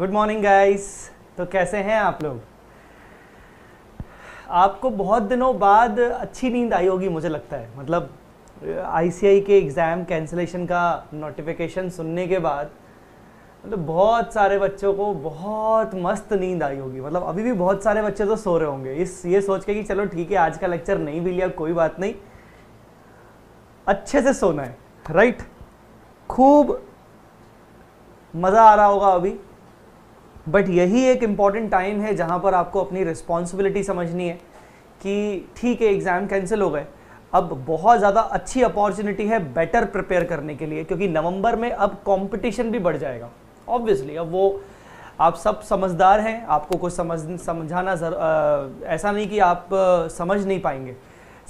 Good morning guys तो कैसे हैं आप लोग आपको बहुत दिनों बाद अच्छी नींद आई होगी मुझे लगता है मतलब आईसीआई के एग्ज़ाम कैंसिलेशन का नोटिफिकेशन सुनने के बाद मतलब बहुत सारे बच्चों को बहुत मस्त नींद आई होगी मतलब अभी भी बहुत सारे बच्चे तो सो रहे होंगे इस ये सोच के कि चलो ठीक है आज का लेक्चर नहीं भी लिया कोई बात नहीं अच्छे से सोना है राइट खूब मज़ा आ रहा होगा अभी बट यही एक इम्पॉर्टेंट टाइम है जहाँ पर आपको अपनी रिस्पॉन्सिबिलिटी समझनी है कि ठीक है एग्ज़ाम कैंसिल हो गए अब बहुत ज़्यादा अच्छी अपॉर्चुनिटी है बेटर प्रिपेयर करने के लिए क्योंकि नवंबर में अब कंपटीशन भी बढ़ जाएगा ऑब्वियसली अब वो आप सब समझदार हैं आपको कुछ समझ समझाना जर, आ, ऐसा नहीं कि आप आ, समझ नहीं पाएंगे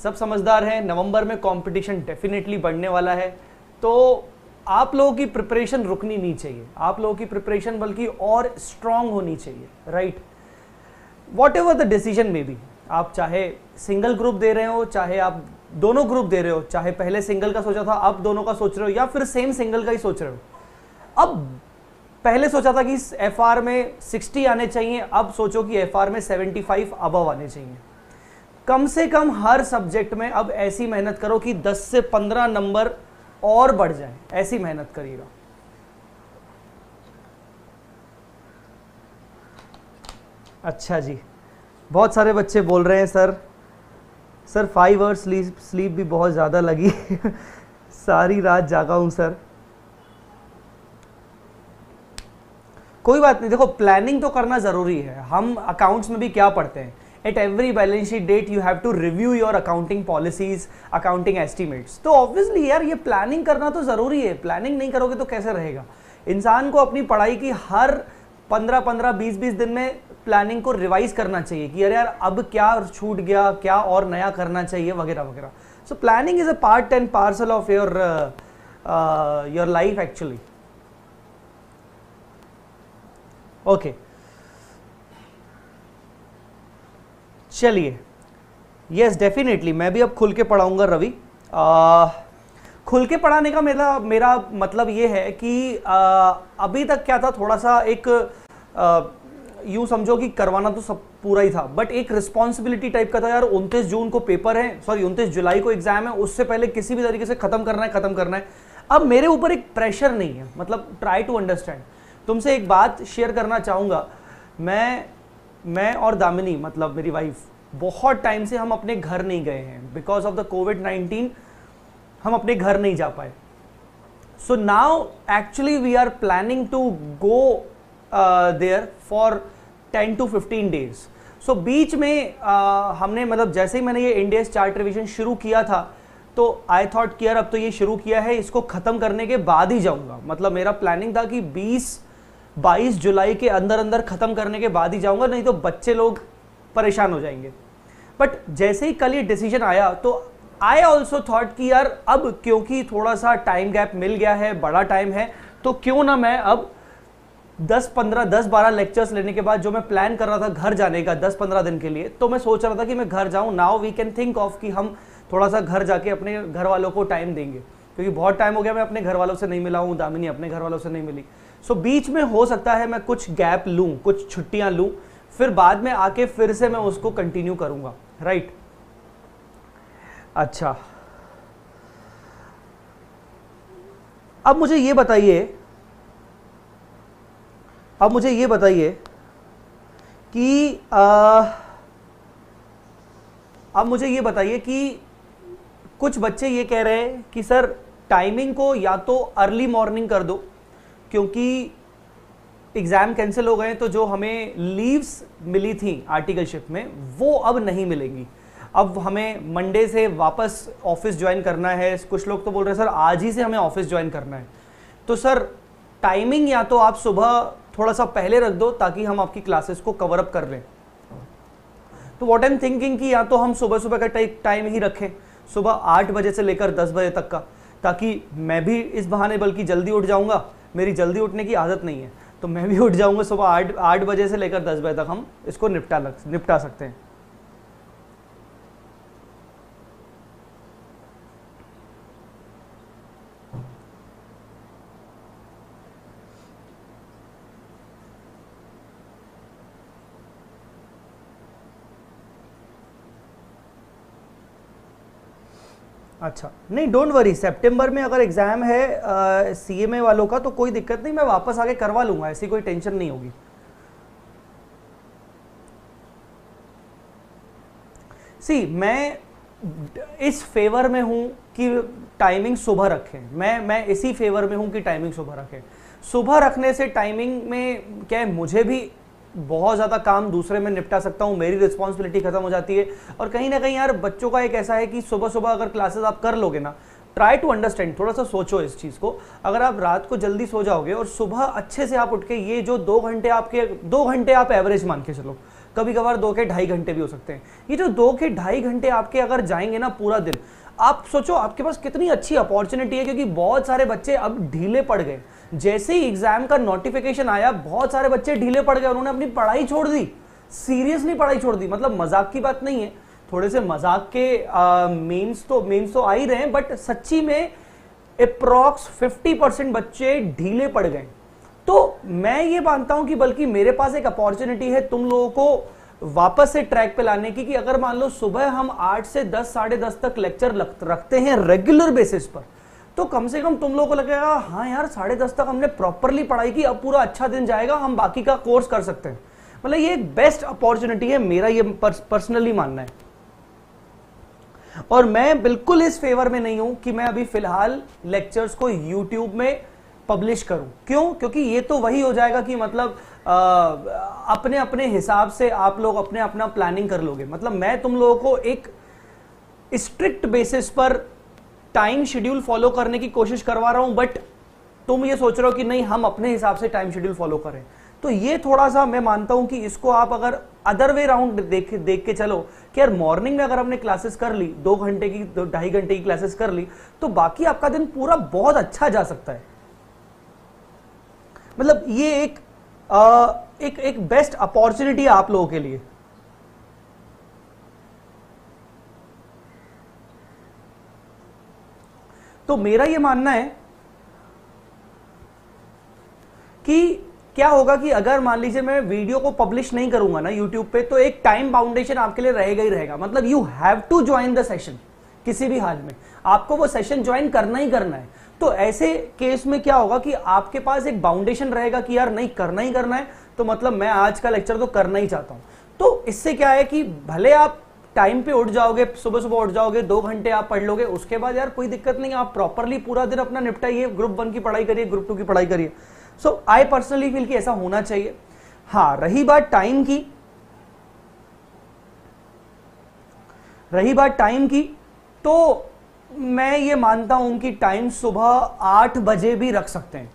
सब समझदार हैं नवंबर में कंपटीशन डेफिनेटली बढ़ने वाला है तो आप लोगों की प्रिपरेशन रुकनी नहीं चाहिए आप लोगों की प्रिपरेशन बल्कि और स्ट्रांग होनी चाहिए right whatever the decision में भी आप चाहे सिंगल ग्रुप दे रहे हो चाहे आप दोनों ग्रुप दे रहे हो चाहे पहले सिंगल का सोचा था अब दोनों का सोच रहे हो या फिर सेम सिंगल का ही सोच रहे हो अब पहले सोचा था कि एफ आर में 60 आने चाहिए अब सोचो कि एफ आर में 75 फाइव अबव आने चाहिए कम से कम हर सब्जेक्ट में अब ऐसी मेहनत करो कि 10 से 15 नंबर और बढ़ जाए ऐसी मेहनत करिएगा अच्छा जी बहुत सारे बच्चे बोल रहे हैं sir sir five hours sleep sleep भी बहुत ज़्यादा लगी सारी रात जागा हूँ सर कोई बात नहीं देखो प्लानिंग तो करना ज़रूरी है हम अकाउंट्स में भी क्या पढ़ते हैं at every balance sheet date you have to review your accounting policies accounting estimates तो ऑब्वियसली यार ये प्लानिंग करना तो ज़रूरी है प्लानिंग नहीं करोगे तो कैसे रहेगा इंसान को अपनी पढ़ाई की हर पंद्रह पंद्रह बीस बीस दिन में प्लानिंग को रिवाइज करना चाहिए कि अरे यार अब क्या छूट गया क्या और नया करना चाहिए वगैरह वगैरह so planning is a part and parcel of your your life actually okay चलिए यस डेफिनेटली मैं भी अब खुल के पढ़ाऊंगा रवि खुल के पढ़ाने का मेरा मेरा मतलब ये है कि आ, अभी तक क्या था थोड़ा सा एक यूं समझो कि करवाना तो सब पूरा ही था बट एक रिस्पॉन्सिबिलिटी टाइप का था यार उनतीस जून को पेपर है सॉरी उनतीस जुलाई को एग्जाम है उससे पहले किसी भी तरीके से ख़त्म करना है ख़त्म करना है अब मेरे ऊपर एक प्रेशर नहीं है मतलब ट्राई टू अंडरस्टैंड तुमसे एक बात शेयर करना चाहूँगा मैं मैं और दामिनी मतलब मेरी वाइफ बहुत टाइम से हम अपने घर नहीं गए हैं because of the COVID nineteen हम अपने घर नहीं जा पाए so now actually we are planning to go there for ten to fifteen days so बीच में uh, हमने मतलब जैसे ही मैंने ये इंडिया चार्ट रिविजन शुरू किया था तो आई थॉट कि यार अब तो ये शुरू किया है इसको ख़त्म करने के बाद ही जाऊंगा मतलब मेरा प्लानिंग था कि 20 बाईस जुलाई के अंदर अंदर ख़त्म करने के बाद ही जाऊंगा नहीं तो बच्चे लोग परेशान हो जाएंगे बट जैसे ही कल ये डिसीजन आया तो आई ऑल्सो थॉट कि यार अब क्योंकि थोड़ा सा टाइम गैप मिल गया है बड़ा टाइम है तो क्यों ना मैं अब 10 15 10 12 लेक्चर्स लेने के बाद जो मैं प्लान कर रहा था घर जाने का 10 15 दिन के लिए तो मैं सोच रहा था कि मैं घर जाऊं now we can think of कि हम थोड़ा सा घर जाके अपने घर वालों को टाइम देंगे क्योंकि बहुत टाइम हो गया मैं अपने घर वालों से नहीं मिला हूँ दामिनी अपने घर वालों से नहीं मिली सो so, बीच में हो सकता है मैं कुछ गैप लूँ कुछ छुट्टियाँ लूँ फिर बाद में आके फिर से मैं उसको कंटिन्यू करूँगा राइट अच्छा अब मुझे ये बताइए अब मुझे ये बताइए कि आ, अब मुझे ये बताइए कि कुछ बच्चे ये कह रहे हैं कि सर टाइमिंग को या तो अर्ली मॉर्निंग कर दो क्योंकि एग्ज़ाम कैंसिल हो गए तो जो हमें लीव्स मिली थी आर्टिकलशिप में वो अब नहीं मिलेंगी अब हमें मंडे से वापस ऑफिस ज्वाइन करना है कुछ लोग तो बोल रहे हैं सर आज ही से हमें ऑफिस ज्वाइन करना है तो सर टाइमिंग या तो आप सुबह थोड़ा सा पहले रख दो ताकि हम आपकी क्लासेस को कवर अप कर लें तो वॉट आई एम थिंकिंग कि या तो हम सुबह सुबह का टाइम ही रखें सुबह आठ बजे से लेकर दस बजे तक का ताकि मैं भी इस बहाने बल्कि जल्दी उठ जाऊँगा मेरी जल्दी उठने की आदत नहीं है तो मैं भी उठ जाऊँगा सुबह आठ आठ बजे से लेकर दस बजे तक हम इसको निपटा लग निपटा सकते हैं अच्छा नहीं डोंट वरी सितंबर में अगर एग्ज़ाम है सी एम ए वालों का तो कोई दिक्कत नहीं मैं वापस आके करवा लूंगा ऐसी कोई टेंशन नहीं होगी सी मैं इस फेवर में हूँ कि टाइमिंग सुबह रखें मैं मैं इसी फेवर में हूँ कि टाइमिंग सुबह रखें सुबह रखने से टाइमिंग में क्या है मुझे भी बहुत ज़्यादा काम दूसरे में निपटा सकता हूँ मेरी रिस्पॉन्सिबिलिटी खत्म हो जाती है और कहीं ना कहीं यार बच्चों का एक ऐसा है कि सुबह सुबह अगर क्लासेस आप कर लोगे ना ट्राई टू अंडरस्टैंड थोड़ा सा सोचो इस चीज़ को अगर आप रात को जल्दी सो जाओगे और सुबह अच्छे से आप उठ के ये जो दो घंटे आपके दो घंटे आप एवरेज मान के चलो कभी कभार दो के ढाई घंटे भी हो सकते हैं ये जो दो के ढाई घंटे आपके अगर जाएंगे ना पूरा दिन आप सोचो आपके पास कितनी अच्छी अपॉर्चुनिटी है क्योंकि बहुत सारे बच्चे अब ढीले पड़ गए जैसे ही एग्जाम का नोटिफिकेशन आया बहुत सारे बच्चे ढीले पड़ गए उन्होंने अपनी पढ़ाई छोड़ दी सीरियसली पढ़ाई छोड़ दी मतलब मजाक की बात नहीं है थोड़े से मजाक के मेंस तो मेंस तो आ ही रहे हैं बट सच्ची में अप्रॉक्स 50 परसेंट बच्चे ढीले पड़ गए तो मैं ये मानता हूं कि बल्कि मेरे पास एक अपॉर्चुनिटी है तुम लोगों को वापस से ट्रैक पे लाने की कि अगर मान लो सुबह हम आठ से दस साढ़े दस तक लेक्चर रखते हैं रेगुलर बेसिस पर तो कम से कम तुम लोगों को लगेगा हाँ यार साढ़े दस तक हमने प्रॉपरली पढ़ाई की अब पूरा अच्छा दिन जाएगा हम बाकी का कोर्स कर सकते हैं मतलब ये एक बेस्ट अपॉर्चुनिटी है मेरा ये पर्सनली मानना है और मैं बिल्कुल इस फेवर में नहीं हूं कि मैं अभी फिलहाल लेक्चर्स को यूट्यूब में पब्लिश करूं क्यों क्योंकि ये तो वही हो जाएगा कि मतलब आ, अपने अपने हिसाब से आप लोग अपने अपना प्लानिंग कर लोगे मतलब मैं तुम लोगों को एक स्ट्रिक्ट बेसिस पर टाइम शेड्यूल फॉलो करने की कोशिश करवा रहा हूं बट तुम ये सोच रहे हो कि नहीं हम अपने हिसाब से टाइम शेड्यूल फॉलो करें तो ये थोड़ा सा मैं मानता हूं कि इसको आप अगर अदर वे राउंड देख देख के चलो कि यार मॉर्निंग में अगर हमने क्लासेस कर ली दो घंटे की ढाई घंटे की क्लासेस कर ली तो बाकी आपका दिन पूरा बहुत अच्छा जा सकता है मतलब ये एक आ, एक एक बेस्ट अपॉर्चुनिटी है आप लोगों के लिए तो मेरा यह मानना है कि क्या होगा कि अगर मान लीजिए मैं वीडियो को पब्लिश नहीं करूंगा ना यूट्यूब पे तो एक टाइम बाउंडेशन आपके लिए रहेगा ही रहेगा मतलब you have to join the session किसी भी हाल में आपको वो सेशन ज्वाइन करना ही करना है तो ऐसे केस में क्या होगा कि आपके पास एक बाउंडेशन रहेगा कि यार नहीं करना ही करना है तो मतलब मैं आज का लेक्चर तो करना ही चाहता हूं तो इससे क्या है कि भले आप टाइम पे उठ जाओगे सुबह सुबह उठ जाओगे दो घंटे आप पढ़ लोगे उसके बाद यार कोई दिक्कत नहीं आप प्रॉपरली पूरा दिन अपना निपटाइए ग्रुप वन की पढ़ाई करिए ग्रुप टू की पढ़ाई करिए सो आई पर्सनली फील कि ऐसा होना चाहिए हाँ रही बात टाइम की रही बात टाइम की तो मैं ये मानता हूं कि टाइम सुबह आठ बजे भी रख सकते हैं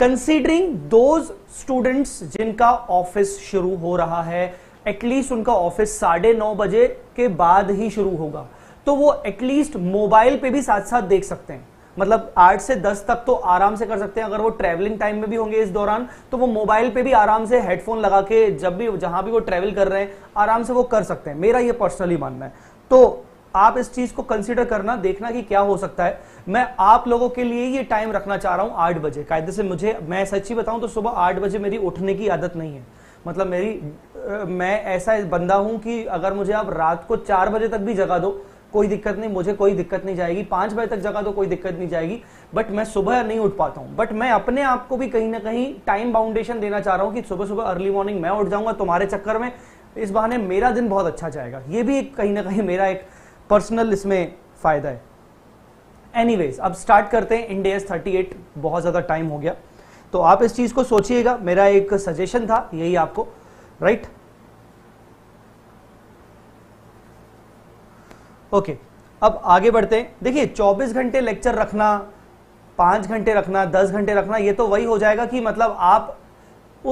कंसीडरिंग दोज स्टूडेंट्स जिनका ऑफिस शुरू हो रहा है एटलीस्ट उनका ऑफिस साढ़े नौ बजे के बाद ही शुरू होगा तो वो एटलीस्ट मोबाइल पे भी साथ साथ देख सकते हैं मतलब आठ से दस तक तो आराम से कर सकते हैं अगर वो ट्रैवलिंग टाइम में भी होंगे इस दौरान तो वो मोबाइल पे भी आराम से हेडफोन लगा के जब भी जहां भी वो ट्रैवल कर रहे हैं आराम से वो कर सकते हैं मेरा ये पर्सनली मानना है तो आप इस चीज को कंसिडर करना देखना कि क्या हो सकता है मैं आप लोगों के लिए ये टाइम रखना चाह रहा हूं आठ बजे कायदे से मुझे मैं सच्ची बताऊं तो सुबह आठ बजे मेरी उठने की आदत नहीं है मतलब मेरी मैं ऐसा बंदा हूं कि अगर मुझे आप रात को चार बजे तक भी जगा दो कोई दिक्कत नहीं मुझे कोई दिक्कत नहीं जाएगी पांच बजे तक जगा दो कोई दिक्कत नहीं जाएगी बट मैं सुबह नहीं उठ पाता हूं बट मैं अपने आप को भी कहीं ना कहीं टाइम बाउंडेशन देना चाह रहा हूं कि सुबह सुबह अर्ली मॉर्निंग मैं उठ जाऊंगा तुम्हारे चक्कर में इस बहाने मेरा दिन बहुत अच्छा जाएगा ये भी एक कहीं ना कहीं मेरा एक पर्सनल इसमें फायदा है एनीवेज अब स्टार्ट करते हैं इंडिया थर्टी एट बहुत ज्यादा टाइम हो गया तो आप इस चीज को सोचिएगा मेरा एक सजेशन था यही आपको राइट ओके अब आगे बढ़ते हैं देखिए 24 घंटे लेक्चर रखना पांच घंटे रखना दस घंटे रखना ये तो वही हो जाएगा कि मतलब आप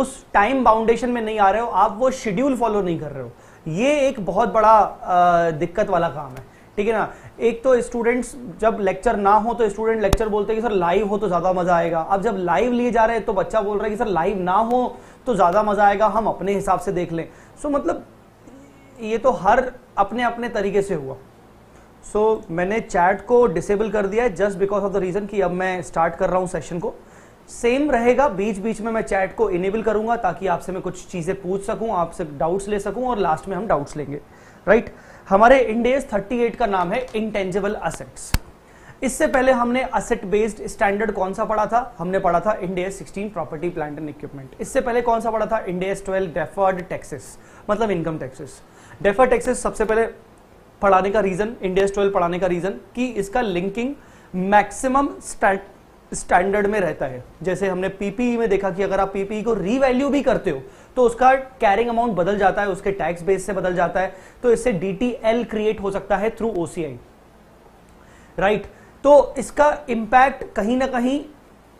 उस टाइम बाउंडेशन में नहीं आ रहे हो आप वो शेड्यूल फॉलो नहीं कर रहे हो ये एक बहुत बड़ा दिक्कत वाला काम है ठीक है ना एक तो स्टूडेंट्स जब लेक्चर ना हो तो स्टूडेंट लेक्चर बोलते हैं कि सर लाइव हो तो ज्यादा मजा आएगा अब जब लाइव लिए जा रहे हैं तो बच्चा बोल रहा है कि सर लाइव ना हो तो ज्यादा मजा आएगा हम अपने हिसाब से देख लें सो so, मतलब ये तो हर अपने अपने तरीके से हुआ सो so, मैंने चैट को डिसेबल कर दिया है just because of the reason कि अब मैं स्टार्ट कर रहा हूं सेशन को सेम रहेगा बीच बीच में मैं चैट को इनेबल करूंगा ताकि आपसे मैं कुछ चीजें पूछ सकूं आपसे डाउट्स ले सकूं और लास्ट में हम डाउट्स लेंगे राइट right? हमारे इंडेस 38 का नाम है इंटेंजिबल असेट्स इससे पहले हमने असेट बेस्ड स्टैंडर्ड कौन सा पढ़ा था हमने पढ़ा था Ind AS 16 property plant and equipment इससे पहले कौन सा पढ़ा था इंडेस 12 डेफर्ड टैक्सेस मतलब इनकम टैक्सेस डेफर्ड टैक्सेस सबसे पहले पढ़ाने का रीजन इंडेस 12 पढ़ाने का रीजन कि इसका लिंकिंग मैक्सिमम स्टैंडर्ड में रहता है जैसे हमने पीपीई e में देखा कि अगर आप पीपीई e को रीवैल्यू भी करते हो तो उसका कैरिंग अमाउंट बदल जाता है उसके टैक्स बेस से बदल जाता है तो इससे डीटीएल क्रिएट हो सकता है थ्रू ओसीआई राइट तो इसका इंपैक्ट कहीं ना कहीं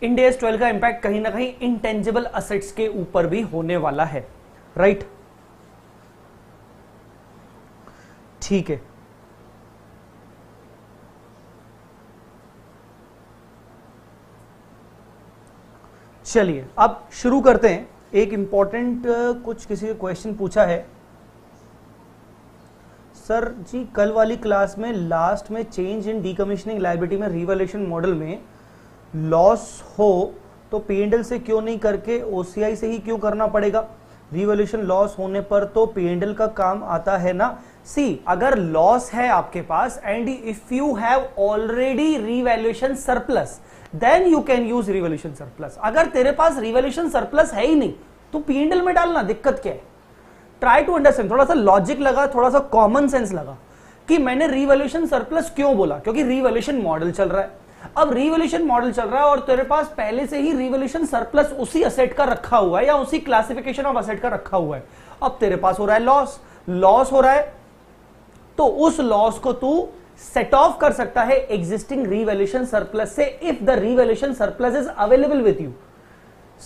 इंडिया ट्वेल्व का इंपैक्ट कहीं ना कहीं इंटेंजिबल असेट्स के ऊपर भी होने वाला है राइट ठीक है चलिए अब शुरू करते हैं एक इम्पॉर्टेंट कुछ किसी क्वेश्चन पूछा है सर जी कल वाली क्लास में लास्ट में चेंज इन डीकमीशनिंग लाइब्रेटी में रिवोल्यूशन मॉडल में लॉस हो तो पी से क्यों नहीं करके ओसीआई से ही क्यों करना पड़ेगा रिवोल्यूशन लॉस होने पर तो पी का काम आता है ना सी अगर लॉस है आपके पास and if you have already revaluation surplus then you can use revolution surplus अगर तेरे पास रिवोल्यूशन सरप्लस है ही नहीं तो पी एंडल में डालना दिक्कत क्या है ट्राई टू अंडरस्टैंड थोड़ा सा लॉजिक लगा थोड़ा सा कॉमन सेंस लगा कि मैंने रिवोल्यूशन सरप्लस क्यों बोला क्योंकि रिवोल्यूशन मॉडल चल रहा है अब रिवोल्यूशन मॉडल चल रहा है और तेरे पास पहले से ही रिवोल्यूशन सरप्लस उसी असेट का रखा हुआ है या उसी क्लासिफिकेशन ऑफ असेट का रखा हुआ है अब तेरे पास हो रहा है लॉस लॉस हो रहा है तो उस लॉस को तू सेट ऑफ कर सकता है एग्जिस्टिंग रिवेल्यूशन सरप्लस से if the revaluation surplus is available with you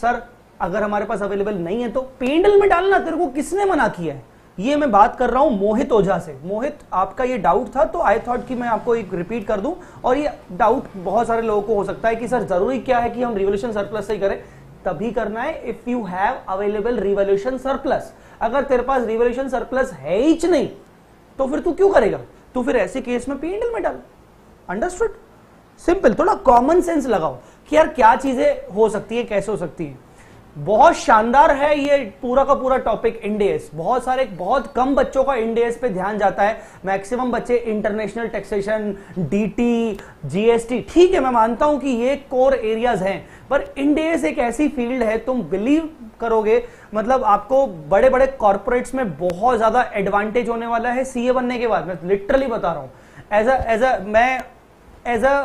sir अगर हमारे पास अवेलेबल नहीं है तो पेंडल में डालना तेरे को किसने मना किया है ये मैं बात कर रहा हूं मोहित ओझा से मोहित आपका ये डाउट था तो आई थॉट कि मैं आपको एक रिपीट कर दूं और ये डाउट बहुत सारे लोगों को हो सकता है कि सर जरूरी क्या है कि हम रिवोल्यूशन सरप्लस से ही करें तभी करना है if you have available revolution surplus अगर तेरे पास रिवोल्यूशन सरप्लस है ही नहीं तो फिर तू क्यों करेगा तो फिर ऐसे केस में पीएनएल में डाल अंडरस्टूड सिंपल थोड़ा कॉमन सेंस लगाओ कि यार क्या चीजें हो सकती है कैसे हो सकती है बहुत शानदार है ये पूरा का पूरा टॉपिक इंडेस बहुत सारे बहुत कम बच्चों का इंडेस पे ध्यान जाता है मैक्सिमम बच्चे इंटरनेशनल टैक्सेशन डीटी जीएसटी ठीक है मैं मानता हूं कि ये कोर एरियाज हैं पर इंडेस एक ऐसी फील्ड है तुम बिलीव करोगे मतलब आपको बड़े बड़े कॉर्पोरेट्स में बहुत ज्यादा एडवांटेज होने वाला है सीए बनने के बाद मैं लिटरली बता रहा हूं एज अ एज अ मैं एज अ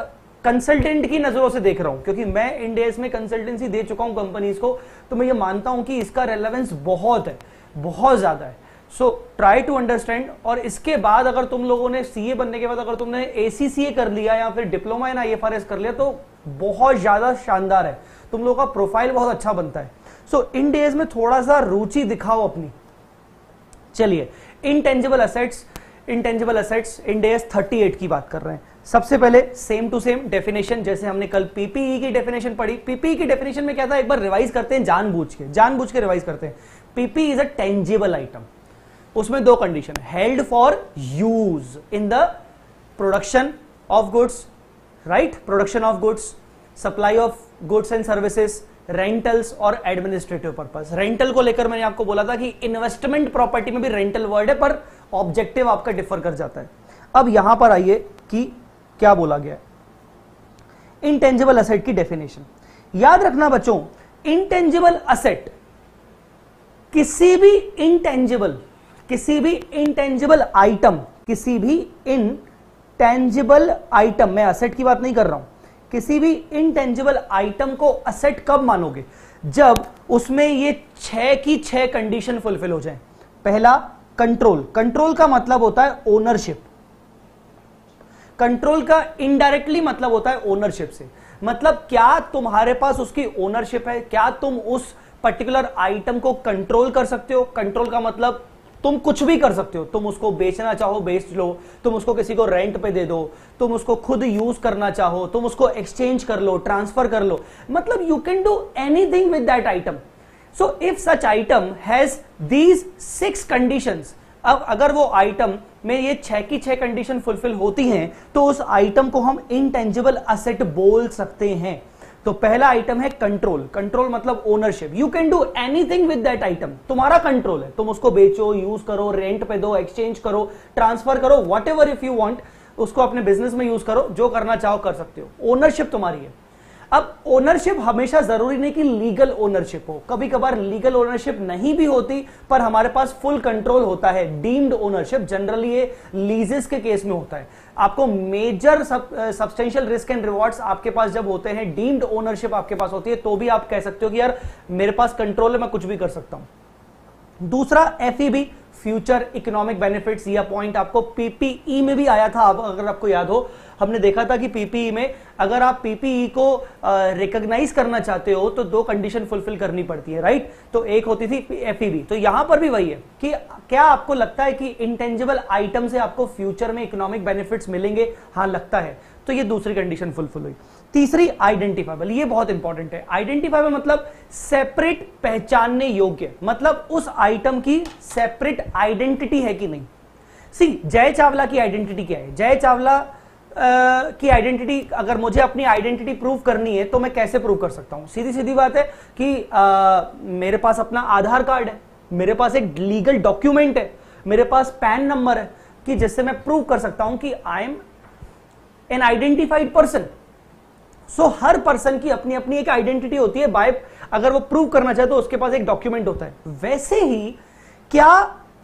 कंसल्टेंट की नजरों से देख रहा हूं क्योंकि मैं इंडेस में कंसल्टेंसी दे चुका हूं कंपनीज को तो मैं ये मानता हूं कि इसका रेलेवेंस बहुत है बहुत ज़्यादा है सो ट्राई टू अंडरस्टैंड और इसके बाद अगर तुम लोगों ने सीए बनने के बाद अगर तुमने ए कर लिया या फिर डिप्लोमा इन आई कर लिया तो बहुत ज़्यादा शानदार है तुम लोगों का प्रोफाइल बहुत अच्छा बनता है सो इन डेज में थोड़ा सा रुचि दिखाओ अपनी चलिए intangible assets intangible assets Ind AS thirty की बात कर रहे हैं सबसे पहले सेम टू सेम डेफिनेशन जैसे हमने कल पीपीई e की डेफिनेशन पढ़ी पीपीई e की डेफिनेशन में क्या था एक बार रिवाइज करते हैं जानबूझ के जानबूझ के रिवाइज करते हैं PP is a tangible item उसमें दो condition held for use in the production of goods right production of goods supply of goods and services rentals और एडमिनिस्ट्रेटिव पर्पज रेंटल को लेकर मैंने आपको बोला था कि इन्वेस्टमेंट प्रॉपर्टी में भी रेंटल वर्ड है पर ऑब्जेक्टिव आपका डिफर कर जाता है अब यहां पर आइए कि क्या बोला गया इंटेंजिबल असेट की डेफिनेशन याद रखना बच्चों इंटेंजिबल असेट किसी भी इंटेंजिबल किसी भी इंटेंजिबल आइटम किसी भी इन टेंजिबल आइटम मैं असेट की बात नहीं कर रहा हूं किसी भी इनटेंजिबल आइटम को असेट कब मानोगे जब उसमें ये छह की छह कंडीशन फुलफिल हो जाए पहला कंट्रोल कंट्रोल का मतलब होता है ओनरशिप कंट्रोल का इनडायरेक्टली मतलब होता है ओनरशिप से मतलब क्या तुम्हारे पास उसकी ओनरशिप है क्या तुम उस पर्टिकुलर आइटम को कंट्रोल कर सकते हो कंट्रोल का मतलब तुम कुछ भी कर सकते हो तुम उसको बेचना चाहो बेच लो तुम उसको किसी को रेंट पे दे दो तुम उसको खुद यूज करना चाहो तुम उसको एक्सचेंज कर लो ट्रांसफर कर लो मतलब you can do anything with that item so if such item has these six conditions अब अगर वो आइटम में ये छह की छह कंडीशन फुलफिल होती हैं तो उस आइटम को हम इनटेंजिबल असेट बोल सकते हैं तो पहला आइटम है कंट्रोल कंट्रोल मतलब ownership you can do anything with that item तुम्हारा कंट्रोल है तुम उसको बेचो यूज करो रेंट पे दो एक्सचेंज करो ट्रांसफर करो वॉट इफ यू वॉन्ट उसको अपने बिजनेस में यूज करो जो करना चाहो कर सकते हो ओनरशिप तुम्हारी है अब ओनरशिप हमेशा जरूरी नहीं कि लीगल ओनरशिप हो कभी कभार लीगल ओनरशिप नहीं भी होती पर हमारे पास फुल कंट्रोल होता है डीम्ड ओनरशिप जनरली ये लीजेस के केस में होता है आपको major substantial risk and rewards आपके पास जब होते हैं डीम्ड ओनरशिप आपके पास होती है तो भी आप कह सकते हो कि यार मेरे पास कंट्रोल है मैं कुछ भी कर सकता हूं दूसरा एफ फ्यूचर इकोनॉमिक बेनिफिट्स यह पॉइंट आपको पीपीई e में भी आया था अगर आपको याद हो हमने देखा था कि पीपीई e में अगर आप पीपीई e को रिकॉग्नाइज करना चाहते हो तो दो कंडीशन फुलफिल करनी पड़ती है राइट तो एक होती थी एफईबी e तो यहां पर भी वही है कि क्या आपको लगता है कि इंटेंजिबल आइटम से आपको फ्यूचर में इकोनॉमिक बेनिफिट मिलेंगे हाँ लगता है तो ये दूसरी कंडीशन फुलफिल हुई तीसरी आइडेंटिफाइबल ये बहुत इंपॉर्टेंट है आइडेंटिफाइबल मतलब सेपरेट पहचानने योग्य मतलब उस आइटम की सेपरेट आइडेंटिटी है कि नहीं सी जय चावला की आइडेंटिटी क्या है जय चावला की आइडेंटिटी अगर मुझे अपनी आइडेंटिटी प्रूव करनी है तो मैं कैसे प्रूव कर सकता हूं सीधी सीधी बात है कि आ, मेरे पास अपना आधार कार्ड है मेरे पास एक लीगल डॉक्यूमेंट है मेरे पास पैन नंबर है कि जिससे मैं प्रूव कर सकता हूं कि I am an identified person सो हर पर्सन की अपनी अपनी एक आइडेंटिटी होती है बाय अगर वो प्रूव करना चाहे तो उसके पास एक डॉक्यूमेंट होता है वैसे ही क्या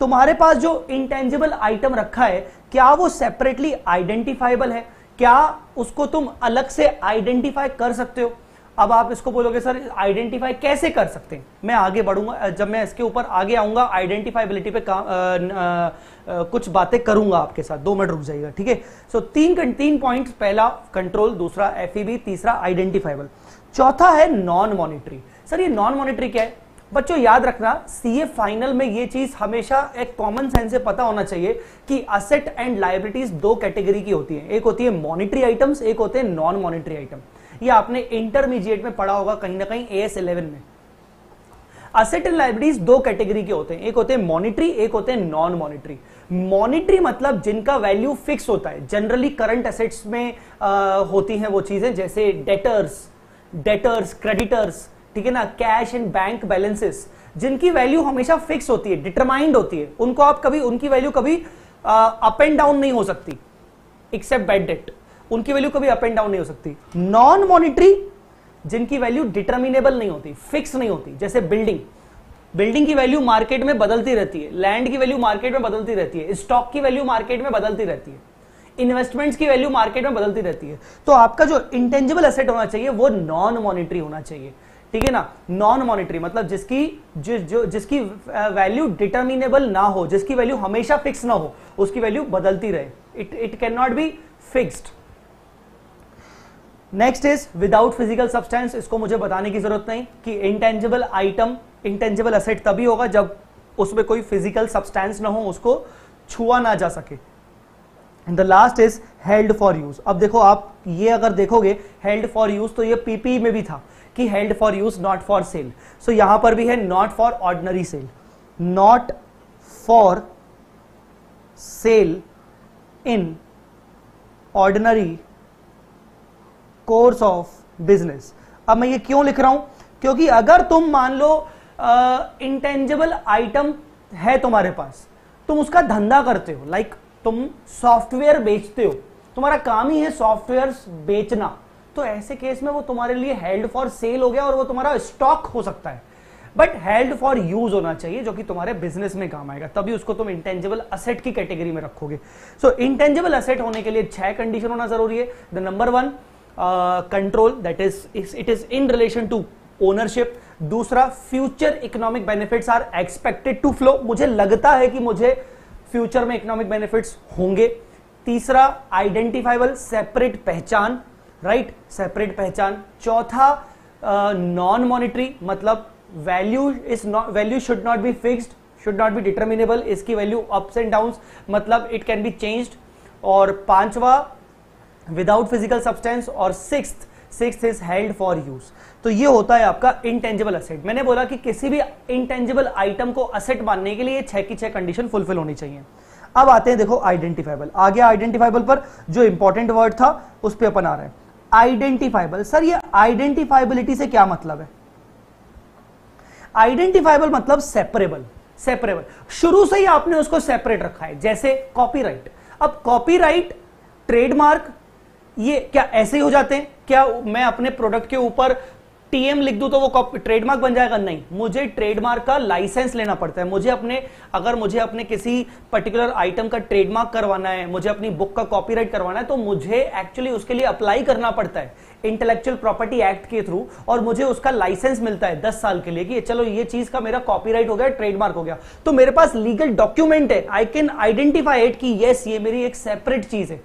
तुम्हारे पास जो इंटेंजिबल आइटम रखा है क्या वो सेपरेटली आइडेंटिफाइबल है क्या उसको तुम अलग से आइडेंटिफाई कर सकते हो अब आप इसको बोलोगे सर आइडेंटिफाई कैसे कर सकते हैं मैं आगे बढ़ूंगा जब मैं इसके ऊपर आगे आऊंगा आइडेंटिफाइबिलिटी पे काम कुछ बातें करूंगा आपके साथ दो मिनट रुक जाइएगा ठीक है सो तीन तीन पॉइंट पहला कंट्रोल दूसरा एफ e तीसरा आइडेंटिफाइबल चौथा है नॉन मॉनिटरी सर ये नॉन मॉनिटरी क्या है बच्चों याद रखना सीए फाइनल में ये चीज हमेशा एक कॉमन सेंस से पता होना चाहिए कि असेट एंड लाइब्रिटीज दो कैटेगरी की होती है एक होती है मॉनिटरी आइटम्स एक होते हैं नॉन मॉनिटरी आइटम ये आपने इंटरमीडिएट में पढ़ा होगा कहीं ना कहीं ए एस इलेवन में असेट एंड लाइब्रिटीज दो कैटेगरी के होते हैं एक होते हैं मॉनिटरी एक होते हैं नॉन मॉनिटरी मॉनिटरी मतलब जिनका वैल्यू फिक्स होता है जनरली करंट असेट्स में आ, होती हैं वो चीजें जैसे डेटर्स डेटर्स क्रेडिटर्स ठीक है ना कैश एंड बैंक बैलेंसेस जिनकी वैल्यू हमेशा फिक्स होती है डिटरमाइंड होती है उनको आप कभी उनकी वैल्यू कभी अप एंड डाउन नहीं हो सकती एक्सेप्ट बैड डेट उनकी वैल्यू कभी अप एंड डाउन नहीं हो सकती नॉन मॉनिटरी जिनकी वैल्यू डिटर्मिनेबल नहीं होती फिक्स नहीं होती जैसे बिल्डिंग बिल्डिंग की वैल्यू मार्केट में बदलती रहती है लैंड की वैल्यू मार्केट में बदलती रहती है स्टॉक की वैल्यू मार्केट में बदलती रहती है इन्वेस्टमेंट्स की वैल्यू मार्केट में बदलती रहती है तो आपका जो इंटेंजिबल असेट होना चाहिए वो नॉन मॉनिटरी होना चाहिए ठीक है ना नॉन मॉनिटरी मतलब जिसकी जि, जो जिसकी वैल्यू डिटर्मिनेबल ना हो जिसकी वैल्यू हमेशा फिक्स ना हो उसकी वैल्यू बदलती रहे it it can not be fixed next is without physical substance इसको मुझे बताने की जरूरत नहीं कि इंटेंजिबल आइटम इंटेंजिबल असेट तभी होगा जब उसमें कोई फिजिकल सब्सटेंस ना हो उसको छुआ ना जा सके the last is held for use अब देखो आप ये अगर देखोगे हेल्ड फॉर यूज तो ये पीपी में भी था कि held for use not for sale so यहां पर भी है not for ordinary sale not for sale in ordinary course of business अब मैं ये क्यों लिख रहा हूं क्योंकि अगर तुम मान लो इंटेंजिबल आइटम है तुम्हारे पास तुम उसका धंधा करते हो लाइक like, तुम सॉफ्टवेयर बेचते हो तुम्हारा काम ही है सॉफ्टवेयर बेचना तो ऐसे केस में वो तुम्हारे लिए हेल्ड फॉर सेल हो गया और वो तुम्हारा स्टॉक हो सकता है बट हेल्ड फॉर यूज होना चाहिए जो कि तुम्हारे बिजनेस में काम आएगा तभी उसको तुम इंटेंजिबल असेट की कैटेगरी में रखोगे सो इंटेंजिबल असेट होने के लिए छह कंडीशन होना जरूरी है the number one control that is it is in relation to ownership दूसरा future economic benefits are expected to flow मुझे लगता है कि मुझे फ्यूचर में इकोनॉमिक बेनिफिट्स होंगे तीसरा आइडेंटिफाइबल सेपरेट पहचान राइट सेपरेट पहचान चौथा नॉन मॉनिटरी मतलब value is not value should not be fixed should not be determinable इसकी वैल्यू अप्स एंड डाउन मतलब इट कैन बी चेंज्ड और पांचवा विदाउट फिजिकल सब्सटेंस और six six is held for use तो ये होता है आपका इंटेंजिबल असेट मैंने बोला कि किसी भी इंटेंजिबल आइटम को असेट मानने के लिए छह की छह कंडीशन फुलफिल होनी चाहिए अब आते हैं देखो आइडेंटिफाइबल आ गया आइडेंटिफाइबल पर जो इंपॉर्टेंट वर्ड था उस पर अपन आ रहे हैं आइडेंटिफाइबल सर ये आइडेंटिफाइबिलिटी से क्या मतलब है आइडेंटिफाइबल मतलब सेपरेबल सेपरेबल शुरू से ही आपने उसको सेपरेट रखा है जैसे कॉपीराइट अब कॉपीराइट ट्रेडमार्क ये क्या ऐसे ही हो जाते हैं क्या मैं अपने प्रोडक्ट के ऊपर टीएम लिख दू तो वो ट्रेडमार्क बन जाएगा नहीं मुझे ट्रेडमार्क का लाइसेंस लेना पड़ता है मुझे अपने अगर मुझे अपने किसी पर्टिकुलर आइटम का ट्रेडमार्क करवाना है मुझे अपनी बुक का कॉपीराइट करवाना है तो मुझे एक्चुअली उसके लिए अप्लाई करना पड़ता है इंटेलेक्चुअल प्रॉपर्टी एक्ट के थ्रू और मुझे उसका लाइसेंस मिलता है दस साल के लिए कि चलो ये चीज का मेरा कॉपीराइट हो गया ट्रेडमार्क हो गया तो मेरे पास लीगल डॉक्यूमेंट है आई कैन आइडेंटिफाई इट की यस ये मेरी एक सेपरेट चीज है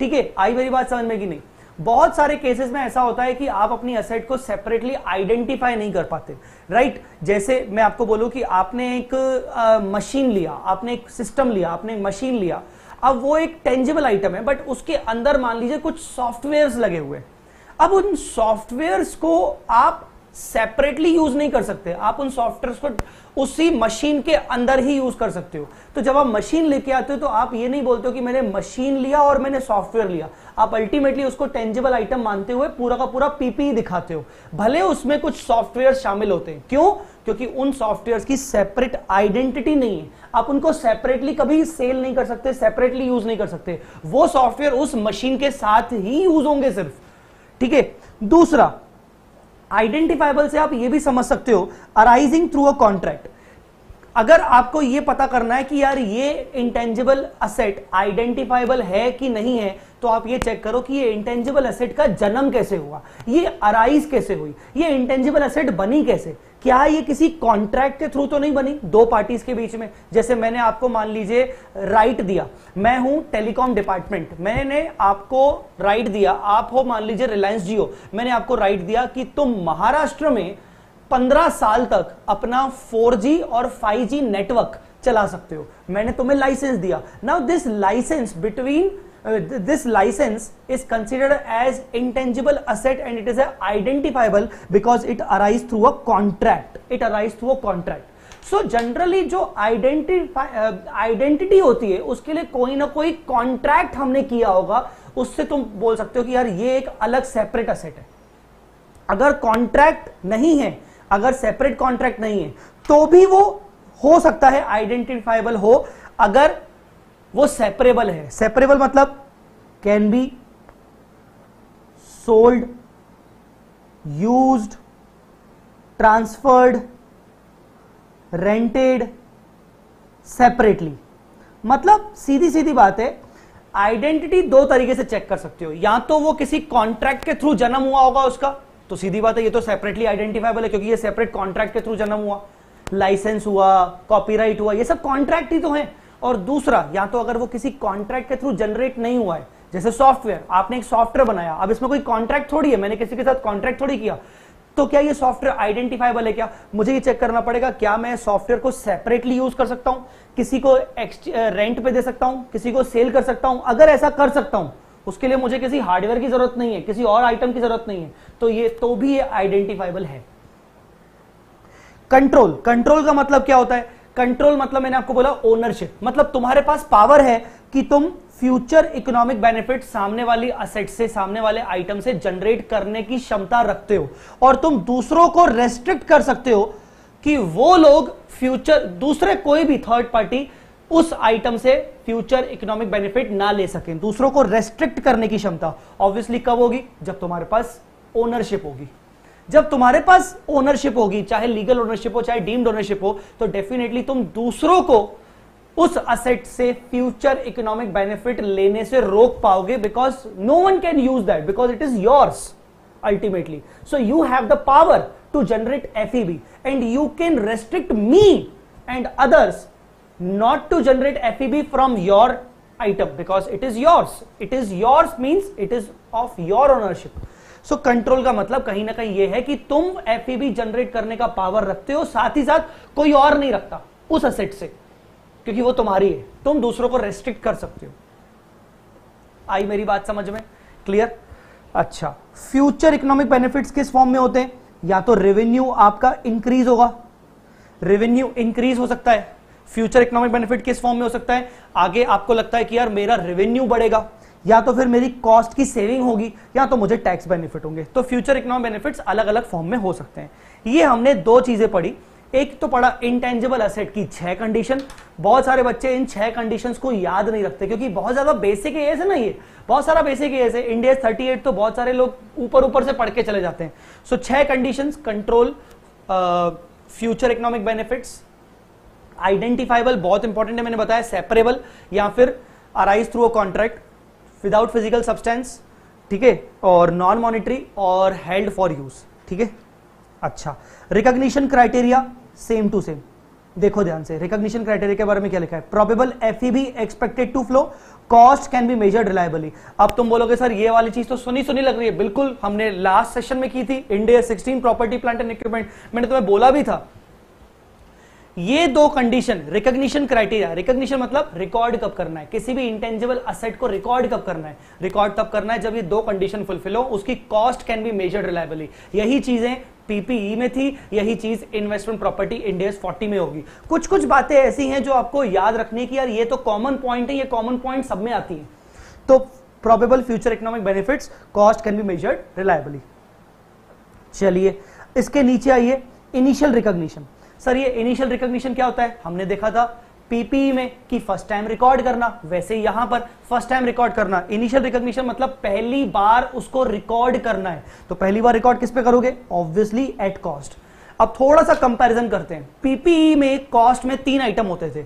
ठीक है आई मेरी बात समझ में कि नहीं बहुत सारे केसेस में ऐसा होता है कि आप अपनी असेट को सेपरेटली आइडेंटिफाई नहीं कर पाते राइट right? जैसे मैं आपको बोलूं कि आपने एक मशीन लिया आपने एक सिस्टम लिया आपने एक मशीन लिया अब वो एक टेंजिबल आइटम है बट उसके अंदर मान लीजिए कुछ सॉफ्टवेयर लगे हुए अब उन सॉफ्टवेयर को आप सेपरेटली यूज नहीं कर सकते आप उन सॉफ्टवेयर को उसी मशीन के अंदर ही यूज कर सकते हो तो जब आप मशीन लेके आते हो तो आप ये नहीं बोलते हो कि मैंने मशीन लिया और मैंने सॉफ्टवेयर लिया आप अल्टीमेटली उसको टेंजिबल आइटम मानते हुए पूरा का पूरा पीपी e दिखाते हो भले उसमें कुछ सॉफ्टवेयर शामिल होते हैं क्यों क्योंकि उन सॉफ्टवेयर की सेपरेट आइडेंटिटी नहीं है आप उनको सेपरेटली कभी सेल नहीं कर सकते सेपरेटली यूज नहीं कर सकते वो सॉफ्टवेयर उस मशीन के साथ ही यूज होंगे सिर्फ ठीक है दूसरा आइडेंटिफाइबल से आप ये भी समझ सकते हो अराइजिंग थ्रू अ कॉन्ट्रैक्ट अगर आपको ये पता करना है कि यार ये इंटेंजिबल असेट आइडेंटिफाइबल है कि नहीं है तो आप ये चेक करो कि ये इंटेंजिबल असेट का जन्म कैसे हुआ ये अराइज कैसे हुई ये इंटेंजिबल असेट बनी कैसे क्या ये किसी कॉन्ट्रैक्ट के थ्रू तो नहीं बनी दो पार्टीज के बीच में जैसे मैंने आपको मान लीजिए राइट दिया मैं हूं टेलीकॉम डिपार्टमेंट मैंने आपको राइट दिया आप हो मान लीजिए रिलायंस जियो मैंने आपको राइट दिया कि तुम महाराष्ट्र में पंद्रह साल तक अपना फोर और फाइव नेटवर्क चला सकते हो मैंने तुम्हें लाइसेंस दिया now this licence between uh, th this license is considered as intangible asset and it is identifiable because it arises through a contract it arises through a contract so so generally जो identify identity होती है उसके लिए कोई ना कोई contract हमने किया होगा उससे तुम बोल सकते हो कि यार ये एक अलग सेपरेट असेट है अगर कॉन्ट्रैक्ट नहीं है अगर सेपरेट कॉन्ट्रैक्ट नहीं है तो भी वो हो सकता है आइडेंटिफाइबल हो अगर वो सेपरेबल है सेपरेबल मतलब can be sold used transferred rented separately मतलब सीधी सीधी बात है आइडेंटिटी दो तरीके से चेक कर सकते हो या तो वो किसी कॉन्ट्रैक्ट के थ्रू जन्म हुआ होगा उसका तो सीधी बात है ये तो सेपरेटली आइडेंटिफाइबल है क्योंकि ये सेपरेट कॉन्ट्रैक्ट के थ्रू जन्म हुआ लाइसेंस हुआ कॉपीराइट हुआ ये सब कॉन्ट्रैक्ट ही तो है और दूसरा या तो अगर वो किसी कॉन्ट्रैक्ट के थ्रू जनरेट नहीं हुआ है जैसे सॉफ्टवेयर आपने एक सॉफ्टवेयर बनाया अब इसमें कोई कॉन्ट्रैक्ट थोड़ी है मैंने किसी के साथ कॉन्ट्रैक्ट थोड़ी किया तो क्या ये सॉफ्टवेयर आइडेंटिफाइबल है क्या मुझे ये चेक करना पड़ेगा क्या मैं सॉफ्टवेयर को सेपरेटली यूज कर सकता हूं किसी को रेंट पे दे सकता हूं किसी को सेल कर सकता हूं अगर ऐसा कर सकता हूं उसके लिए मुझे किसी हार्डवेयर की जरूरत नहीं है किसी और आइटम की जरूरत नहीं है तो ये तो भी ये आइडेंटिफाइबल है कंट्रोल कंट्रोल का मतलब क्या होता है कंट्रोल मतलब मैंने आपको बोला ओनरशिप मतलब तुम्हारे पास पावर है कि तुम फ्यूचर इकोनॉमिक बेनिफिट सामने वाली असेट से सामने वाले आइटम से जनरेट करने की क्षमता रखते हो और तुम दूसरों को रेस्ट्रिक्ट कर सकते हो कि वो लोग फ्यूचर दूसरे कोई भी थर्ड पार्टी उस आइटम से फ्यूचर इकोनॉमिक बेनिफिट ना ले सके दूसरों को रेस्ट्रिक्ट करने की क्षमता ऑब्वियसली कब होगी जब तुम्हारे पास ओनरशिप होगी जब तुम्हारे पास ओनरशिप होगी चाहे लीगल ओनरशिप हो चाहे डीम्ड ओनरशिप हो तो डेफिनेटली तुम दूसरों को उस असेट से फ्यूचर इकोनॉमिक बेनिफिट लेने से रोक पाओगे because no one can use that because it is yours ultimately so you have the power to generate F EB and you can restrict me and others not to generate F from your item because it is yours it is yours means it is of your ownership so so, control का मतलब कहीं ना कहीं यह है कि तुम F generate e करने का पावर रखते हो साथ ही साथ कोई और नहीं रखता उस असेट से क्योंकि वो तुम्हारी है तुम दूसरों को रेस्ट्रिक्ट कर सकते हो आई मेरी बात समझ में क्लियर अच्छा फ्यूचर इकोनॉमिक बेनिफिट्स किस फॉर्म में होते हैं या तो रेवेन्यू आपका इंक्रीज होगा रेवेन्यू इंक्रीज हो सकता है फ्यूचर इकोनॉमिक बेनिफिट किस फॉर्म में हो सकता है आगे आपको लगता है कि यार मेरा रेवेन्यू बढ़ेगा या तो फिर मेरी कॉस्ट की सेविंग होगी या तो मुझे टैक्स बेनिफिट होंगे तो फ्यूचर इकोनॉमिक बेनिफिट्स अलग अलग फॉर्म में हो सकते हैं ये हमने दो चीजें पढ़ी एक तो पढ़ा इंटेंजिबल असेट की छह कंडीशन बहुत सारे बच्चे इन छह कंडीशन को याद नहीं रखते क्योंकि बहुत ज्यादा बेसिक एज है ना ये बहुत सारा बेसिक एज है इंडिया थर्टी एट तो बहुत सारे लोग ऊपर ऊपर से पढ़ के चले जाते हैं सो छह condition control future economic benefits identifiable बहुत इंपॉर्टेंट है मैंने बताया सेपरेबल या फिर arise through a contract without physical substance ठीक है और नॉन मॉनिटरी और हेल्ड फॉर यूज ठीक है अच्छा recognition criteria same to same देखो ध्यान से रिकग्निशन क्राइटेरिया के बारे में क्या लिखा है probable F B expected to flow cost can be measured reliably अब तुम बोलोगे सर ये वाली चीज तो सुनी सुनी लग रही है बिल्कुल हमने लास्ट सेशन में की थी India 16 property plant and equipment मैंने तुम्हें बोला भी था ये दो कंडीशन रिकॉग्निशन क्राइटेरिया रिकॉग्निशन मतलब रिकॉर्ड कब करना है किसी भी इंटेंजिबल असेट को रिकॉर्ड कब करना है रिकॉर्ड तब करना है जब ये दो कंडीशन फुलफिल हो उसकी cost can be measured reliably यही चीजें पीपीई e में थी यही चीज इन्वेस्टमेंट प्रॉपर्टी इंडेस 40 में होगी कुछ कुछ बातें ऐसी हैं जो आपको याद रखने की यार ये तो कॉमन पॉइंट है ये कॉमन पॉइंट सब में आती है तो probable future economic benefit cost can be measured reliably चलिए इसके नीचे आइए इनिशियल रिकॉग्निशन सर ये इनिशियल रिकॉग्निशन क्या होता है हमने देखा था पीपीई e में कि फर्स्ट टाइम रिकॉर्ड करना वैसे यहां पर फर्स्ट टाइम रिकॉर्ड करना इनिशियल रिकॉग्निशन मतलब पहली बार उसको रिकॉर्ड करना है तो पहली बार रिकॉर्ड किस पे करोगे ऑब्वियसली एट कॉस्ट अब थोड़ा सा कंपैरिजन करते हैं पीपीई e में कॉस्ट में तीन आइटम होते थे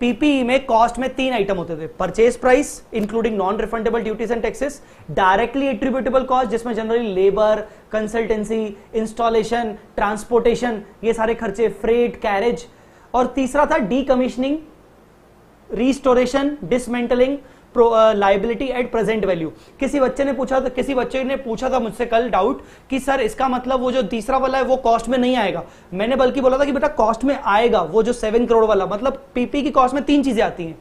पीपीई e में कॉस्ट में तीन आइटम होते थे purchase price including non refundable duties and taxes directly attributable cost जिसमें generally labour consultancy installation transportation ये सारे खर्चे फ्रेट कैरेज और तीसरा था decommissioning restoration dismantling liability at present value किसी बच्चे ने पूछा था किसी बच्चे ने पूछा था मुझसे कल डाउट कि सर इसका मतलब वो जो तीसरा वाला है वो कॉस्ट में नहीं आएगा मैंने बल्कि बोला था कि बेटा कॉस्ट में आएगा वो जो सेवन करोड़ वाला मतलब पीपी की कॉस्ट में तीन चीजें आती हैं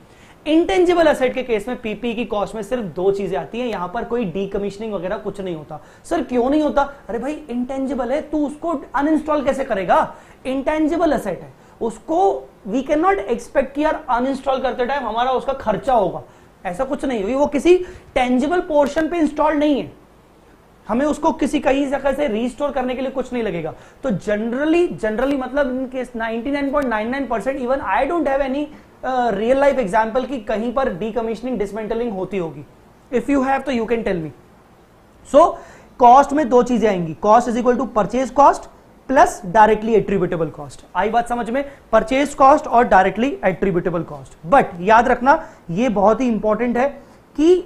इंटेंजिबल असेट के केस में पीपी की कॉस्ट में सिर्फ दो चीजें आती हैं यहां पर कोई डीकमिशनिंग वगैरह कुछ नहीं होता सर क्यों नहीं होता अरे भाई इंटेंजिबल है तू उसको अनइंस्टॉल कैसे करेगा इंटेंजिबल असेट है उसको वी कैन नॉट एक्सपेक्ट कि यार अनइंस्टॉल करते टाइम हमारा उसका खर्चा होगा ऐसा कुछ नहीं हुई वो किसी टेंजिबल पोर्शन पे इंस्टॉल नहीं है हमें उसको किसी कहीं जगह से रिस्टोर करने के लिए कुछ नहीं लगेगा तो जनरली जनरली मतलब in case 99.99 percent even I don't have any real life example की कहीं पर डीकमीशनिंग डिसमेंटलिंग होती होगी इफ यू हैव तो you can tell me so cost में दो चीजें आएंगी cost is equal to purchase cost plus directly attributable cost आई बात समझ में परचेज कॉस्ट और डायरेक्टली एट्रीब्यूटेबल कॉस्ट बट याद रखना यह बहुत ही इंपॉर्टेंट है कि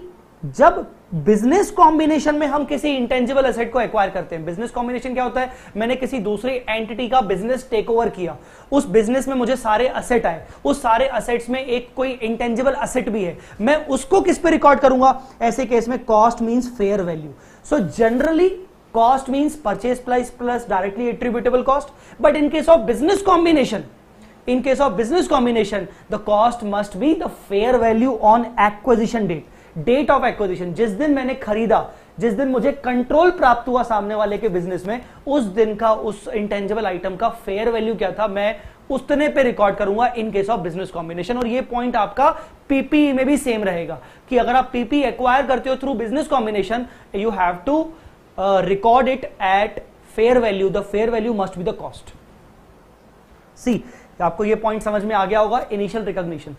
जब बिजनेस कॉम्बिनेशन में हम किसी इंटेंजिबल एसेट को एक्वायर करते हैं बिजनेस कॉम्बिनेशन क्या होता है मैंने किसी दूसरे एंटिटी का बिजनेस टेक ओवर किया उस बिजनेस में मुझे सारे असेट आए उस सारे असेट्स में एक कोई इंटेंजिबल असेट भी है मैं उसको किस पे रिकॉर्ड करूंगा ऐसे केस में cost mean fair value so generally cost means purchase price plus directly attributable cost but in case of business combination in case of business combination the cost must be the fair value on acquisition date date of acquisition जिस दिन मैंने खरीदा जिस दिन मुझे control प्राप्त हुआ सामने वाले के बिजनेस में उस दिन का उस इंटेंजिबल आइटम का फेयर वैल्यू क्या था मैं उतने पे रिकॉर्ड करूंगा in case of business combination और ये पॉइंट आपका पीपीई e में भी सेम रहेगा कि अगर आप पीपी एक्वायर e करते हो through business combination you have to record uh, record it at fair value the fair value must be the cost see आपको ये पॉइंट समझ में आ गया होगा इनिशियल रिकॉग्निशन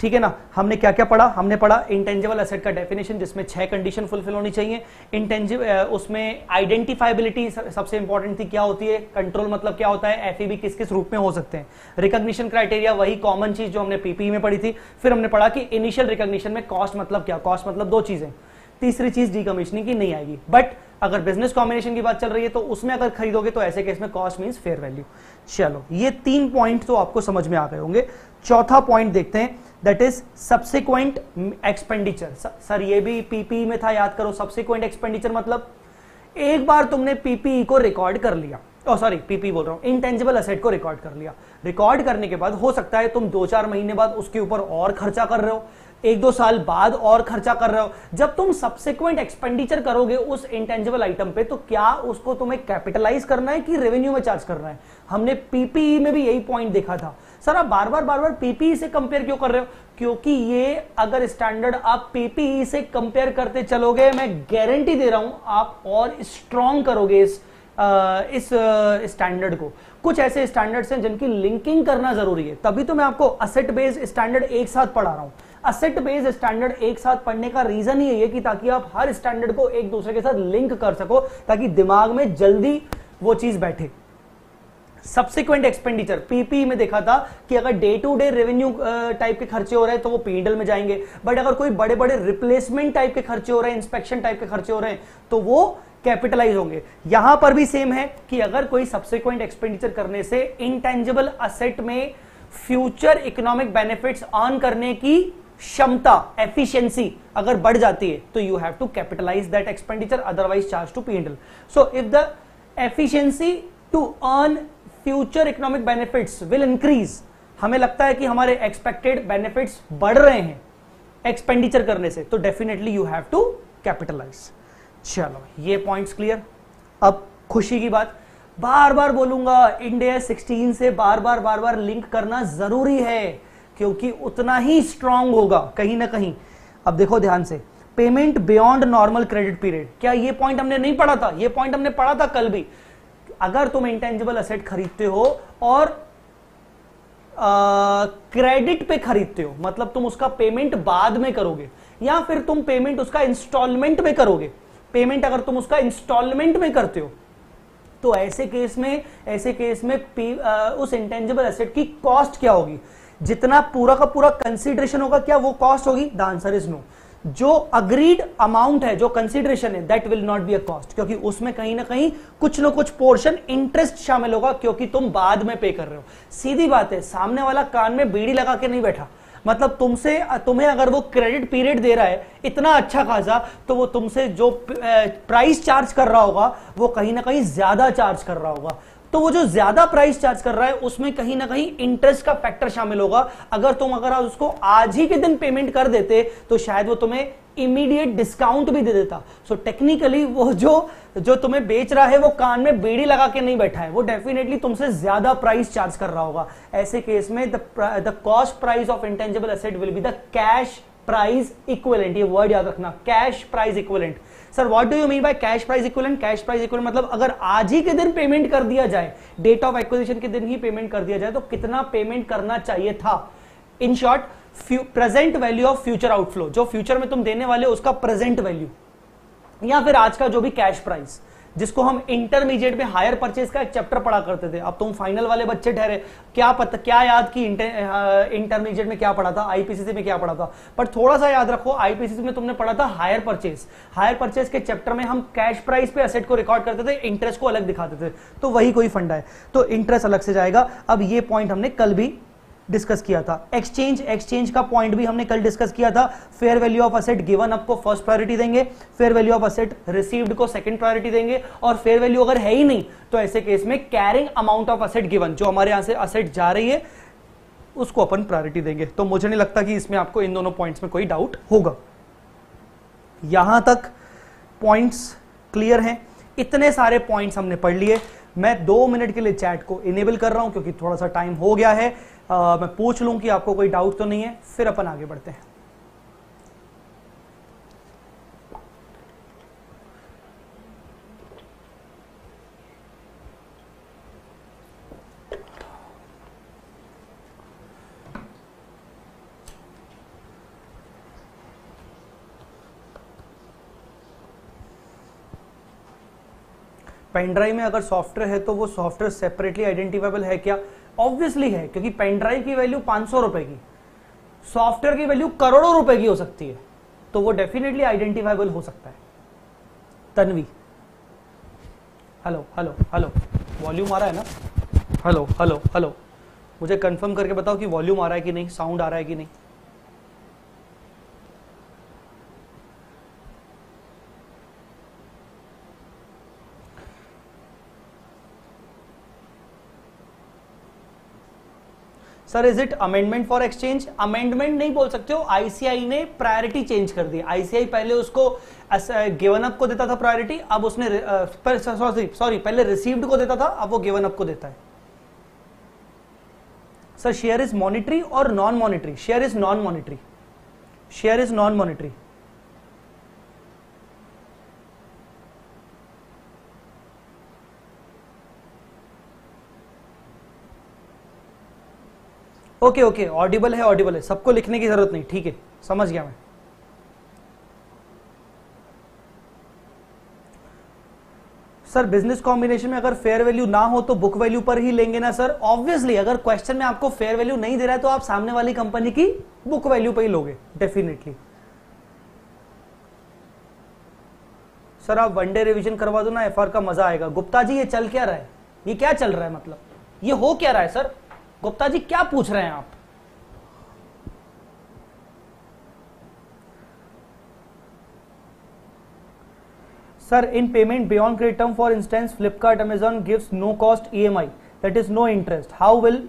ठीक है ना हमने क्या क्या पढ़ा हमने पढ़ा इंटेंजिबल एसेट का डेफिनेशन जिसमें छह कंडीशन फुलफिल होनी चाहिए इंटेंजिब uh, उसमें आइडेंटिफाइबिलिटी सबसे इंपॉर्टेंट थी क्या होती है कंट्रोल मतलब क्या होता है एफ e किस किस रूप में हो सकते हैं रिकॉग्निशन क्राइटेरिया वही कॉमन चीज जो हमने पीपीई e में पढ़ी थी फिर हमने पढ़ा कि इनिशियल रिकॉग्निशन में कॉस्ट मतलब क्या कॉस्ट मतलब दो चीजें तीसरी चीज डिकमीशनिंग की नहीं आएगी बट अगर बिजनेस कॉम्बिनेशन की बात चल रही है तो उसमें अगर खरीदोगे तो ऐसे केस में कॉस्ट मीन फेयर वैल्यू चलो ये तीन पॉइंट तो आपको समझ में आ गए होंगे चौथा पॉइंट देखते हैं that is subsequent expenditure sir ये भी पीपीई में था याद करो सब्सिक्वेंट एक्सपेंडिचर मतलब एक बार तुमने पीपीई को रिकॉर्ड कर लिया ओ सॉरी पीपी बोल रहा हूं इंटेंजिबल असेट को रिकॉर्ड कर लिया रिकॉर्ड करने के बाद हो सकता है तुम दो चार महीने बाद उसके ऊपर और खर्चा कर रहे हो एक दो साल बाद और खर्चा कर रहे हो जब तुम सब्सिक्वेंट एक्सपेंडिचर करोगे उस इंटेंजिबल आइटम पे तो क्या उसको तुम्हें कैपिटलाइज करना है कि रेवेन्यू में चार्ज करना है हमने पीपीई e में भी यही पॉइंट देखा था सर आप बार बार बार बार पीपीई e से कंपेयर क्यों कर रहे हो क्योंकि ये अगर स्टैंडर्ड आप पीपीई e से कंपेयर करते चलोगे मैं गारंटी दे रहा हूं आप और स्ट्रांग करोगे इस इस स्टैंडर्ड को कुछ ऐसे स्टैंडर्ड्स हैं जिनकी लिंकिंग करना जरूरी है तभी तो मैं आपको असेट बेस्ड स्टैंडर्ड एक साथ पढ़ा रहा हूं असेट बेस्ड स्टैंडर्ड एक साथ पढ़ने का रीजन ही है कि ताकि आप हर स्टैंडर्ड को एक दूसरे के साथ लिंक कर सको ताकि दिमाग में जल्दी वो चीज बैठे सब्सिक्वेंट एक्सपेंडिचर पीपी में देखा था कि अगर day to day revenue type के खर्चे हो रहे हैं तो वो पीडल में जाएंगे बट अगर कोई बड़े बड़े रिप्लेसमेंट टाइप के खर्चे हो रहे हैं इंस्पेक्शन टाइप के खर्चे हो रहे हैं तो वो कैपिटलाइज होंगे यहां पर भी सेम है कि अगर कोई सब्सिक्वेंट एक्सपेंडिचर करने से इंटेंजिबल असेट में फ्यूचर इकोनॉमिक बेनिफिट्स ऑन करने की क्षमता एफिशिएंसी अगर बढ़ जाती है तो you have to capitalise that expenditure otherwise charge to P and L so if the efficiency to earn future economic benefits will increase हमें लगता है कि हमारे एक्सपेक्टेड बेनिफिट्स बढ़ रहे हैं एक्सपेंडिचर करने से तो definitely you have to capitalise चलो ये पॉइंट्स क्लियर अब खुशी की बात बार बार बोलूंगा इंडिया 16 से बार बार बार बार लिंक करना जरूरी है क्योंकि उतना ही स्ट्रांग होगा कहीं ना कहीं अब देखो ध्यान से payment beyond normal credit period क्या ये पॉइंट हमने नहीं पढ़ा था ये पॉइंट हमने पढ़ा था कल भी अगर तुम इंटेंजिबल असेट खरीदते हो और क्रेडिट पे खरीदते हो मतलब तुम उसका पेमेंट बाद में करोगे या फिर तुम पेमेंट उसका इंस्टॉलमेंट में करोगे पेमेंट अगर तुम उसका इंस्टॉलमेंट में करते हो तो ऐसे केस में ऐसे केस में आ, उस इंटेंजिबल एसेट की कॉस्ट क्या होगी जितना पूरा का पूरा कंसिडरेशन होगा क्या वो कॉस्ट होगी द आंसर इज नो जो अग्रीड अमाउंट है जो कंसिडरेशन है that will not be a cost क्योंकि उसमें कहीं ना कहीं कुछ ना कुछ पोर्शन इंटरेस्ट शामिल होगा क्योंकि तुम बाद में पे कर रहे हो सीधी बात है सामने वाला कान में बीड़ी लगा के नहीं बैठा मतलब तुमसे तुम्हें अगर वो क्रेडिट पीरियड दे रहा है इतना अच्छा खासा तो वो तुमसे जो प्राइस चार्ज कर रहा होगा वो कहीं ना कहीं ज्यादा चार्ज कर रहा होगा तो वो जो ज्यादा प्राइस चार्ज कर रहा है उसमें कहीं ना कहीं इंटरेस्ट का फैक्टर शामिल होगा अगर तुम अगर उसको आज ही के दिन पेमेंट कर देते तो शायद वो तुम्हें इमीडिएट डिस्काउंट भी दे देता सो so, टेक्निकली वो जो जो तुम्हें बेच रहा है वो कान में बेड़ी लगा के नहीं बैठा है वो डेफिनेटली तुमसे ज्यादा प्राइस चार्ज कर रहा होगा ऐसे केस में the cost price of intangible asset will be the cash price equivalent ये वर्ड याद रखना cash price equivalent sir what do you mean by cash price equivalent cash price equivalent मतलब अगर आज ही के दिन पेमेंट कर दिया जाए डेट ऑफ एक्विजिशन के दिन ही पेमेंट कर दिया जाए तो कितना पेमेंट करना चाहिए था in short present value of future outflow जो फ्यूचर में तुम देने वाले हो उसका प्रेजेंट वैल्यू या फिर आज का जो भी कैश प्राइस जिसको हम इंटरमीडिएट में हायर परचेज का एक चैप्टर पढ़ा करते थे अब तुम तो फाइनल वाले बच्चे ठहरे क्या पता क्या याद की इंटरमीडिएट में क्या पढ़ा था आईपीसीसी में क्या पढ़ा था पर थोड़ा सा याद रखो आईपीसीसी में तुमने पढ़ा था हायर परचेज हायर परचेज के चैप्टर में हम कैश प्राइस पे असेट को रिकॉर्ड करते थे इंटरेस्ट को अलग दिखाते थे तो वही कोई फंडा है तो इंटरेस्ट अलग से जाएगा अब ये पॉइंट हमने कल भी डिस्कस किया था एक्सचेंज एक्सचेंज का पॉइंट भी हमने कल डिस्कस किया था fair value of asset given up को फर्स्ट प्रायोरिटी देंगे fair value of asset received को सेकंड प्रायोरिटी देंगे और फेयर वैल्यू अगर है ही नहीं तो ऐसे केस में carrying amount of asset given जो हमारे यहां से असेट जा रही है उसको अपन प्रायोरिटी देंगे तो मुझे नहीं लगता कि इसमें आपको इन दोनों पॉइंट्स में कोई डाउट होगा यहां तक पॉइंट्स क्लियर हैं इतने सारे पॉइंट्स हमने पढ़ लिए मैं दो मिनट के लिए चैट को इनेबल कर रहा हूं क्योंकि थोड़ा सा टाइम हो गया है मैं पूछ लूं कि आपको कोई डाउट तो नहीं है फिर अपन आगे बढ़ते हैं पेनड्राइव में अगर सॉफ्टवेयर है तो वो सॉफ्टवेयर सेपरेटली आइडेंटिफाइबल है क्या ऑब्वियसली है क्योंकि पेनड्राइव की वैल्यू पांच सौ रुपए की सॉफ्टवेयर की वैल्यू करोड़ों रुपए की हो सकती है तो वो डेफिनेटली आइडेंटिफाइबल हो सकता है Tanvi hello hello hello volume आ रहा है ना हेलो हेलो हेलो मुझे कंफर्म करके बताओ कि वॉल्यूम आ रहा है कि नहीं साउंड आ रहा है कि नहीं sir is it amendment for exchange amendment नहीं बोल सकते हो आईसीआई ने प्रायोरिटी चेंज कर दी आईसीआई पहले उसको गिवन अप को देता था प्रायोरिटी अब उसने सॉरी सॉरी पहले रिसीव्ड को देता था अब वो गिवन अप को देता है सर शेयर इज मॉनिटरी और non monetary share is non monetary share is non monetary okay okay audible है ऑडिबल है सबको लिखने की जरूरत नहीं ठीक है समझ गया मैं सर बिजनेस कॉम्बिनेशन में अगर फेयर वैल्यू ना हो तो बुक वैल्यू पर ही लेंगे ना सर ऑब्वियसली अगर क्वेश्चन में आपको फेयर वैल्यू नहीं दे रहा है तो आप सामने वाली कंपनी की बुक वैल्यू पर ही लोगे डेफिनेटली सर आप वन डे रिविजन करवा दो ना एफ का मजा आएगा गुप्ता जी ये चल क्या रहा है ये क्या चल रहा है मतलब ये हो क्या रहा है सर गुप्ता जी क्या पूछ रहे हैं आप sir in payment beyond credit term for instance Flipkart Amazon gives no cost EMI that is no interest how will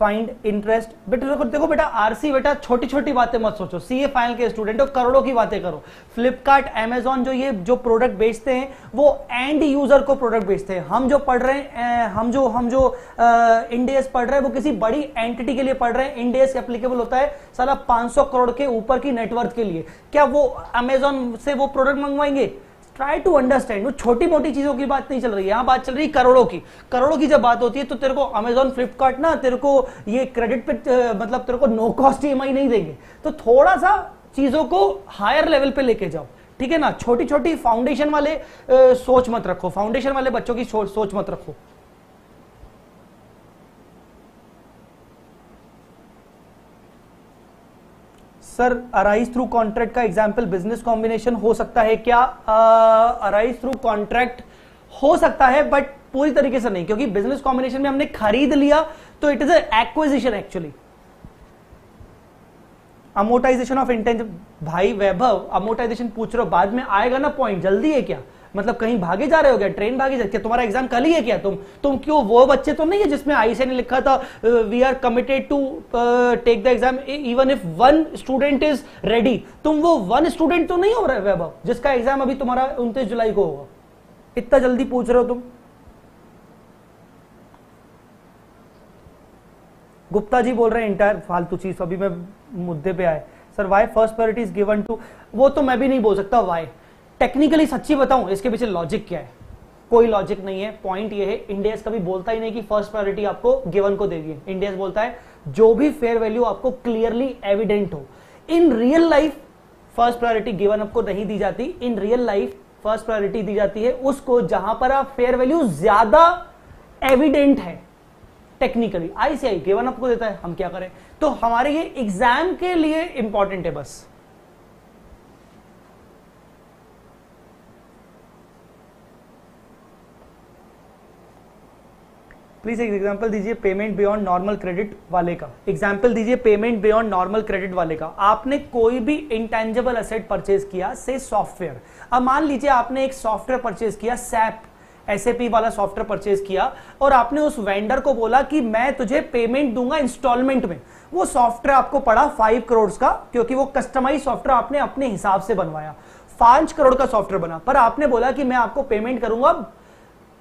find interest बेटा देखो देखो बेटा आरसी बेटा छोटी छोटी बातें मत सोचो सीए फाइनल के स्टूडेंट हो करोड़ों की बातें करो फ्लिपकार्ट एमेजॉन जो ये जो प्रोडक्ट बेचते हैं वो एंड यूजर को प्रोडक्ट बेचते हैं हम जो पढ़ रहे हैं हम जो हम जो इंडेस पढ़ रहे हैं वो किसी बड़ी एंटिटी के लिए पढ़ रहे हैं इंडेस एप्लीकेबल होता है सारा पांच करोड़ के ऊपर की नेटवर्क के लिए क्या वो अमेजोन से वो प्रोडक्ट मंगवाएंगे ट्राई टू अंडरस्टैंड छोटी मोटी चीजों की बात नहीं चल रही है बात चल रही करोड़ों की करोड़ों की जब बात होती है तो तेरे को अमेजोन फ्लिपकार्ट ना तेरे को ये क्रेडिट पे मतलब तेरे को नो कॉस्ट ई नहीं देंगे तो थोड़ा सा चीजों को हायर लेवल पे लेके जाओ ठीक है ना छोटी छोटी फाउंडेशन वाले आ, सोच मत रखो फाउंडेशन वाले बच्चों की सोच मत रखो सर अराइज थ्रू कॉन्ट्रैक्ट का एग्जाम्पल बिजनेस कॉम्बिनेशन हो सकता है क्या अराइज थ्रू कॉन्ट्रैक्ट हो सकता है बट पूरी तरीके से नहीं क्योंकि बिजनेस कॉम्बिनेशन में हमने खरीद लिया तो it is acquisition actually amortisation of intangible भाई वैभव अमोटाइजेशन पूछ रहे हो बाद में आएगा ना पॉइंट जल्दी है क्या मतलब कहीं भागे जा रहे हो क्या ट्रेन भागे जा क्या तुम्हारा एग्जाम कल ही है क्या तुम तुम क्यों वो बच्चे तो नहीं है जिसमें आई से ने लिखा था we are committed to take the exam even if one student is ready तुम वो वन स्टूडेंट तो नहीं हो रहे वैभव जिसका एग्जाम अभी तुम्हारा उनतीस जुलाई को होगा इतना जल्दी पूछ रहे हो तुम गुप्ता जी बोल रहे हैं इंटायर फालतू चीज अभी मैं मुद्दे पे आए sir why first priority is given to वो तो मैं भी नहीं बोल सकता वाई टेक्निकली सच्ची बताऊं इसके पीछे लॉजिक क्या है कोई लॉजिक नहीं है पॉइंट ये है इंडियस कभी बोलता ही नहीं कि फर्स्ट प्रायोरिटी आपको गिवन को देगी इंडियस बोलता है जो भी फेयर वैल्यू आपको क्लियरली एविडेंट हो in real life first priority given आपको नहीं दी जाती in real life first priority दी जाती है उसको जहां पर आप फेयर वैल्यू ज्यादा एविडेंट है टेक्निकली आईसीआई गिवन आपको देता है हम क्या करें तो हमारे ये एग्जाम के लिए इंपॉर्टेंट है बस प्लीज एक एग्जाम्पल दीजिए पेमेंट बियॉन्ड नॉर्मल क्रेडिट वाले का एग्जाम्पल दीजिए पेमेंट बियॉन्ड नॉर्मल क्रेडिट वाले का आपने कोई भी इंटेंजेबल असेट परचेज किया से सॉफ्टवेयर अब मान लीजिए आपने एक सॉफ्टवेयर परचेज किया सैप एस वाला सॉफ्टवेयर परचेज किया और आपने उस वेंडर को बोला कि मैं तुझे पेमेंट दूंगा इंस्टॉलमेंट में वो सॉफ्टवेयर आपको पड़ा फाइव करोड़ का क्योंकि वो कस्टमाइज सॉफ्टवेयर आपने अपने हिसाब से बनवाया पांच करोड़ का सॉफ्टवेयर बना पर आपने बोला कि मैं आपको पेमेंट करूंगा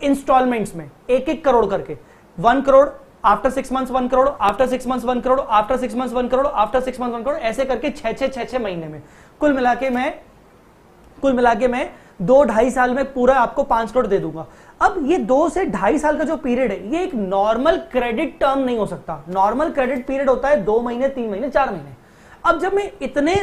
इंस्टॉलमेंट्स में एक एक करोड़ करके one crore after six month one crore after six month one crore after six month one crore after six month one crore ऐसे करके छह छह छह छह महीने में कुल मिला के मैं कुल मिला के मैं दो ढाई साल में पूरा आपको पांच करोड़ दे दूंगा अब ये दो से ढाई साल का जो पीरियड है ये एक नॉर्मल क्रेडिट टर्म नहीं हो सकता नॉर्मल क्रेडिट पीरियड होता है दो महीने तीन महीने चार महीने अब जब मैं इतने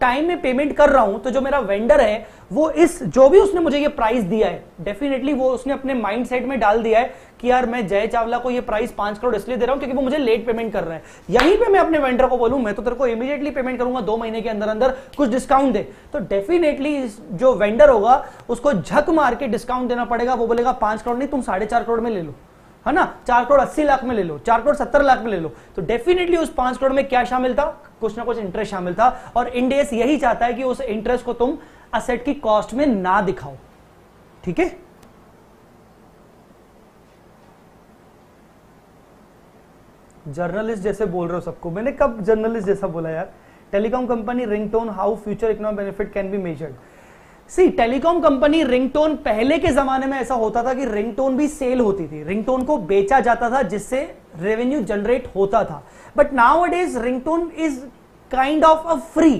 टाइम में पेमेंट कर रहा हूं तो जो मेरा वेंडर है वो इस जो भी उसने मुझे ये प्राइस दिया है डेफिनेटली वो उसने अपने माइंड सेट में डाल दिया है कि यार मैं जय चावला को ये प्राइस पांच करोड़ इसलिए दे रहा हूं क्योंकि वो मुझे लेट पेमेंट कर रहा है यहीं पे मैं अपने वेंडर को बोलूं मैं तो तेरे को इमीडिएटली पेमेंट करूंगा दो महीने के अंदर अंदर कुछ डिस्काउंट दे तो डेफिनेटली जो वेंडर होगा उसको झक मार के डिस्काउंट देना पड़ेगा वो बोलेगा पांच करोड़ नहीं तुम साढ़े चार करोड़ में ले लो है ना चार करोड़ अस्सी लाख में ले लो चार करोड़ सत्तर लाख में ले लो तो डेफिनेटली उस पांच करोड़ में क्या शामिल था कुछ ना कुछ इंटरेस्ट शामिल था और इंडेस यही चाहता है कि उस इंटरेस्ट को तुम असेट की कॉस्ट में ना दिखाओ ठीक है जर्नलिस्ट जैसे बोल रहे हो सबको मैंने कब जर्नलिस्ट जैसा बोला यार telecom company ringtone how future economic benefit can be measured see telecom company ringtone पहले के जमाने में ऐसा होता था कि रिंगटोन भी सेल होती थी रिंगटोन को बेचा जाता था जिससे रेवेन्यू जनरेट होता था but now it is ringtone is kind of a free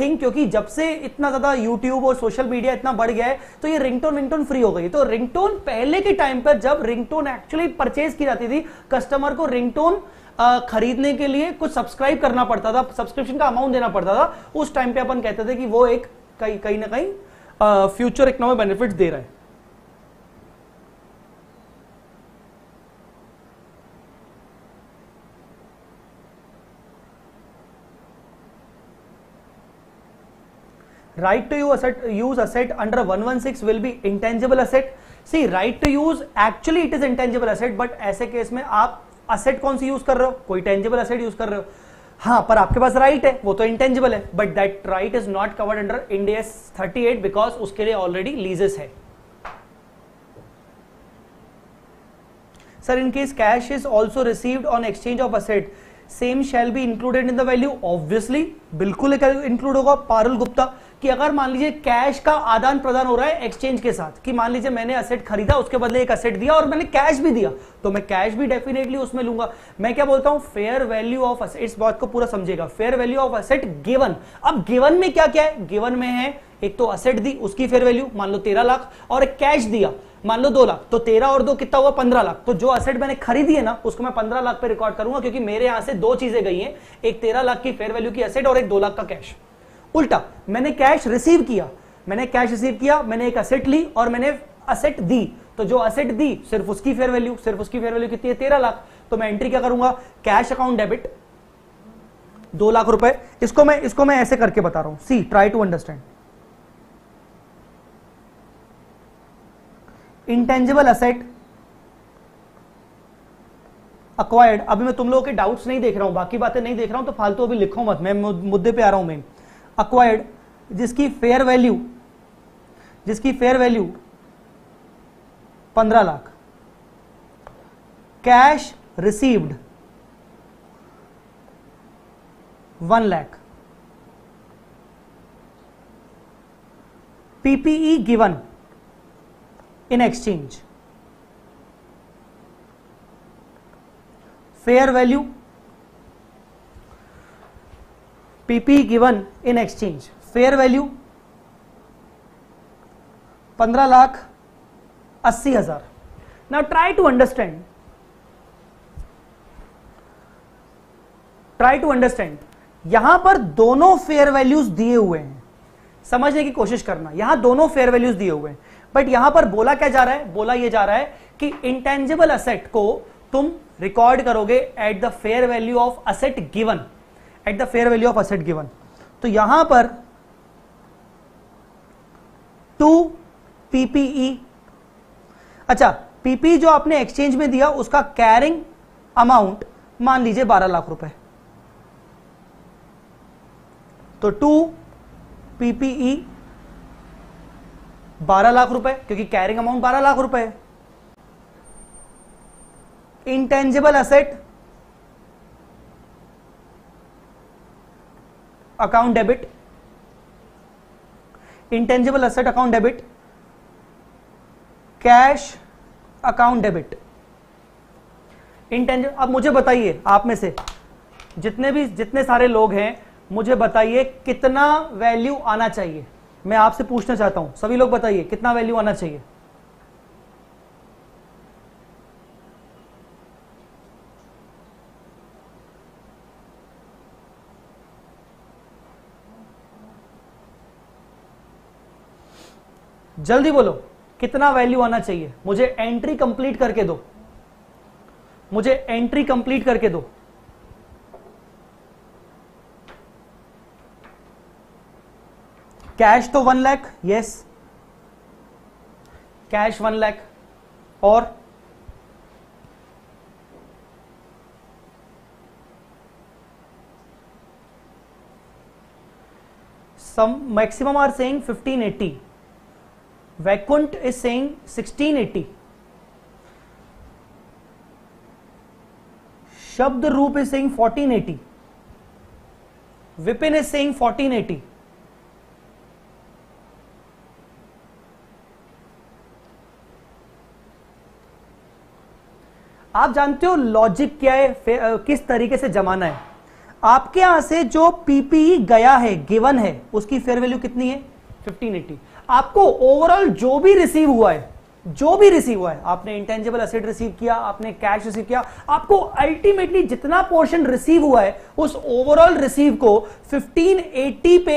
thing क्योंकि जब से इतना ज्यादा यूट्यूब और सोशल मीडिया इतना बढ़ गया है तो ये रिंगटोन रिंगटोन फ्री हो गई तो रिंगटोन पहले के टाइम पर जब रिंगटोन एक्चुअली परचेज की जाती थी कस्टमर को रिंगटोन uh, खरीदने के लिए कुछ सब्सक्राइब करना पड़ता था सब्सक्रिप्शन का अमाउंट देना पड़ता था उस टाइम पे अपन कहते थे कि वो एक कहीं कहीं ना कहीं फ्यूचर इकोनॉमिक बेनिफिट्स दे रहा है right to you use asset under one one six will be intangible asset C right to use actually it is intangible asset but ऐसे केस में आप असेट कौन सी यूज कर रहे हो कोई टेंजिबल असेट यूज कर रहे हो हाँ पर आपके पास राइट है वो तो इंटेंजिबल है but that right is not covered under Ind AS 38 because उसके लिए ऑलरेडी लीजेस है sir in case cash is also received on exchange of asset same shall be included in the value obviously बिल्कुल include होगा पारुल गुप्ता कि अगर मान लीजिए cash का आदान प्रदान हो रहा है एक्सचेंज के साथ कि मान लीजिए मैंने असेट खरीदा उसके बदले एक असेट दिया और मैंने कैश भी दिया तो मैं कैश भी डेफिनेटली उसमें लूंगा मैं क्या बोलता हूं फेयर वैल्यू ऑफ असेट इस बात को पूरा समझेगा fair value of asset given अब गिवन में क्या क्या है गिवन में है एक तो असेट दी उसकी फेयर वैल्यू मान लो तेरह लाख और एक कैश दिया मान लो दो लाख तो तेरह और दो कितना हुआ पंद्रह लाख तो जो असेट मैंने खरीदी है ना उसको मैं पंद्रह लाख पे रिकॉर्ड करूंगा क्योंकि मेरे यहां से दो चीजें गई हैं एक तेरह लाख की फेयर वैल्यू की असेट और एक दो लाख का कैश उल्टा मैंने कैश रिसीव किया मैंने कैश रिसीव किया मैंने एक असेट ली और मैंने असेट दी तो जो असेट दी सिर्फ उसकी फेयर वैल्यू सिर्फ उसकी फेयर वैल्यू कितनी है तेरह लाख तो मैं एंट्री क्या करूंगा कैश अकाउंट डेबिट दो लाख रुपए इसको मैं इसको मैं ऐसे करके बता रहा हूं see try to understand intangible asset acquired अभी मैं तुम लोगों के डाउट्स नहीं देख रहा हूं बाकी बातें नहीं देख रहा हूं तो फालतू अभी लिखो मत मैं मुद्दे पे आ रहा हूं मैं अक्वायर्ड जिसकी फेयर वैल्यू जिसकी फेयर वैल्यू पंद्रह lakh cash received one lakh PPE given in exchange fair value PP given in exchange fair value पंद्रह लाख अस्सी हजार ना try to understand try to understand यहां पर दोनों फेयर वैल्यूज दिए हुए हैं समझने की कोशिश करना यहां दोनों फेयर वैल्यूज दिए हुए हैं बट यहां पर बोला क्या जा रहा है बोला यह जा रहा है कि इंटेंजिबल असेट को तुम रिकॉर्ड करोगे at the fair value of asset given at the fair value of asset given तो यहां पर टू पीपीई e, अच्छा पीपी e जो आपने एक्सचेंज में दिया उसका कैरिंग अमाउंट मान लीजिए बारह लाख रुपए तो टू पीपीई e बारह लाख रुपए क्योंकि कैरिंग अमाउंट बारह लाख रुपए intangible asset account debit intangible asset account debit cash account debit intangible अब मुझे बताइए आप में से जितने भी जितने सारे लोग हैं मुझे बताइए कितना वैल्यू आना चाहिए मैं आपसे पूछना चाहता हूं सभी लोग बताइए कितना वैल्यू आना चाहिए जल्दी बोलो कितना वैल्यू आना चाहिए मुझे एंट्री कंप्लीट करके दो मुझे एंट्री कंप्लीट करके दो कैश तो one lakh yes cash one lakh और maximum are are fifteen 1580 Vaikunth is saying 1680. शब्द रूप is saying 1480. Vipin is saying 1480. आप जानते हो लॉजिक क्या है किस तरीके से जमाना है आपके यहां से जो पीपीई e गया है गिवन है उसकी फेयर वैल्यू कितनी है 1580 आपको ओवरऑल जो भी रिसीव हुआ है जो भी रिसीव हुआ है आपने इंटेंजिबल असेट रिसीव किया आपने कैश रिसीव किया आपको अल्टीमेटली जितना पोर्शन रिसीव हुआ है उस ओवरऑल रिसीव को 1580 पे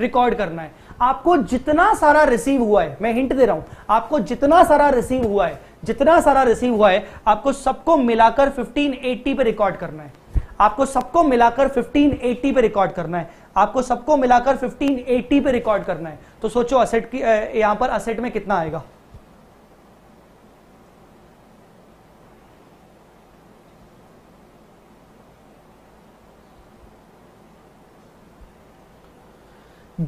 रिकॉर्ड करना है आपको जितना सारा रिसीव हुआ है मैं हिंट दे रहा हूं आपको जितना सारा रिसीव हुआ है जितना सारा रिसीव हुआ है आपको सबको मिलाकर 1580 पे रिकॉर्ड करना है आपको सबको मिलाकर 1580 पे रिकॉर्ड करना है आपको सबको मिलाकर 1580 पे रिकॉर्ड करना है तो सोचो असेट की यहां पर असेट में कितना आएगा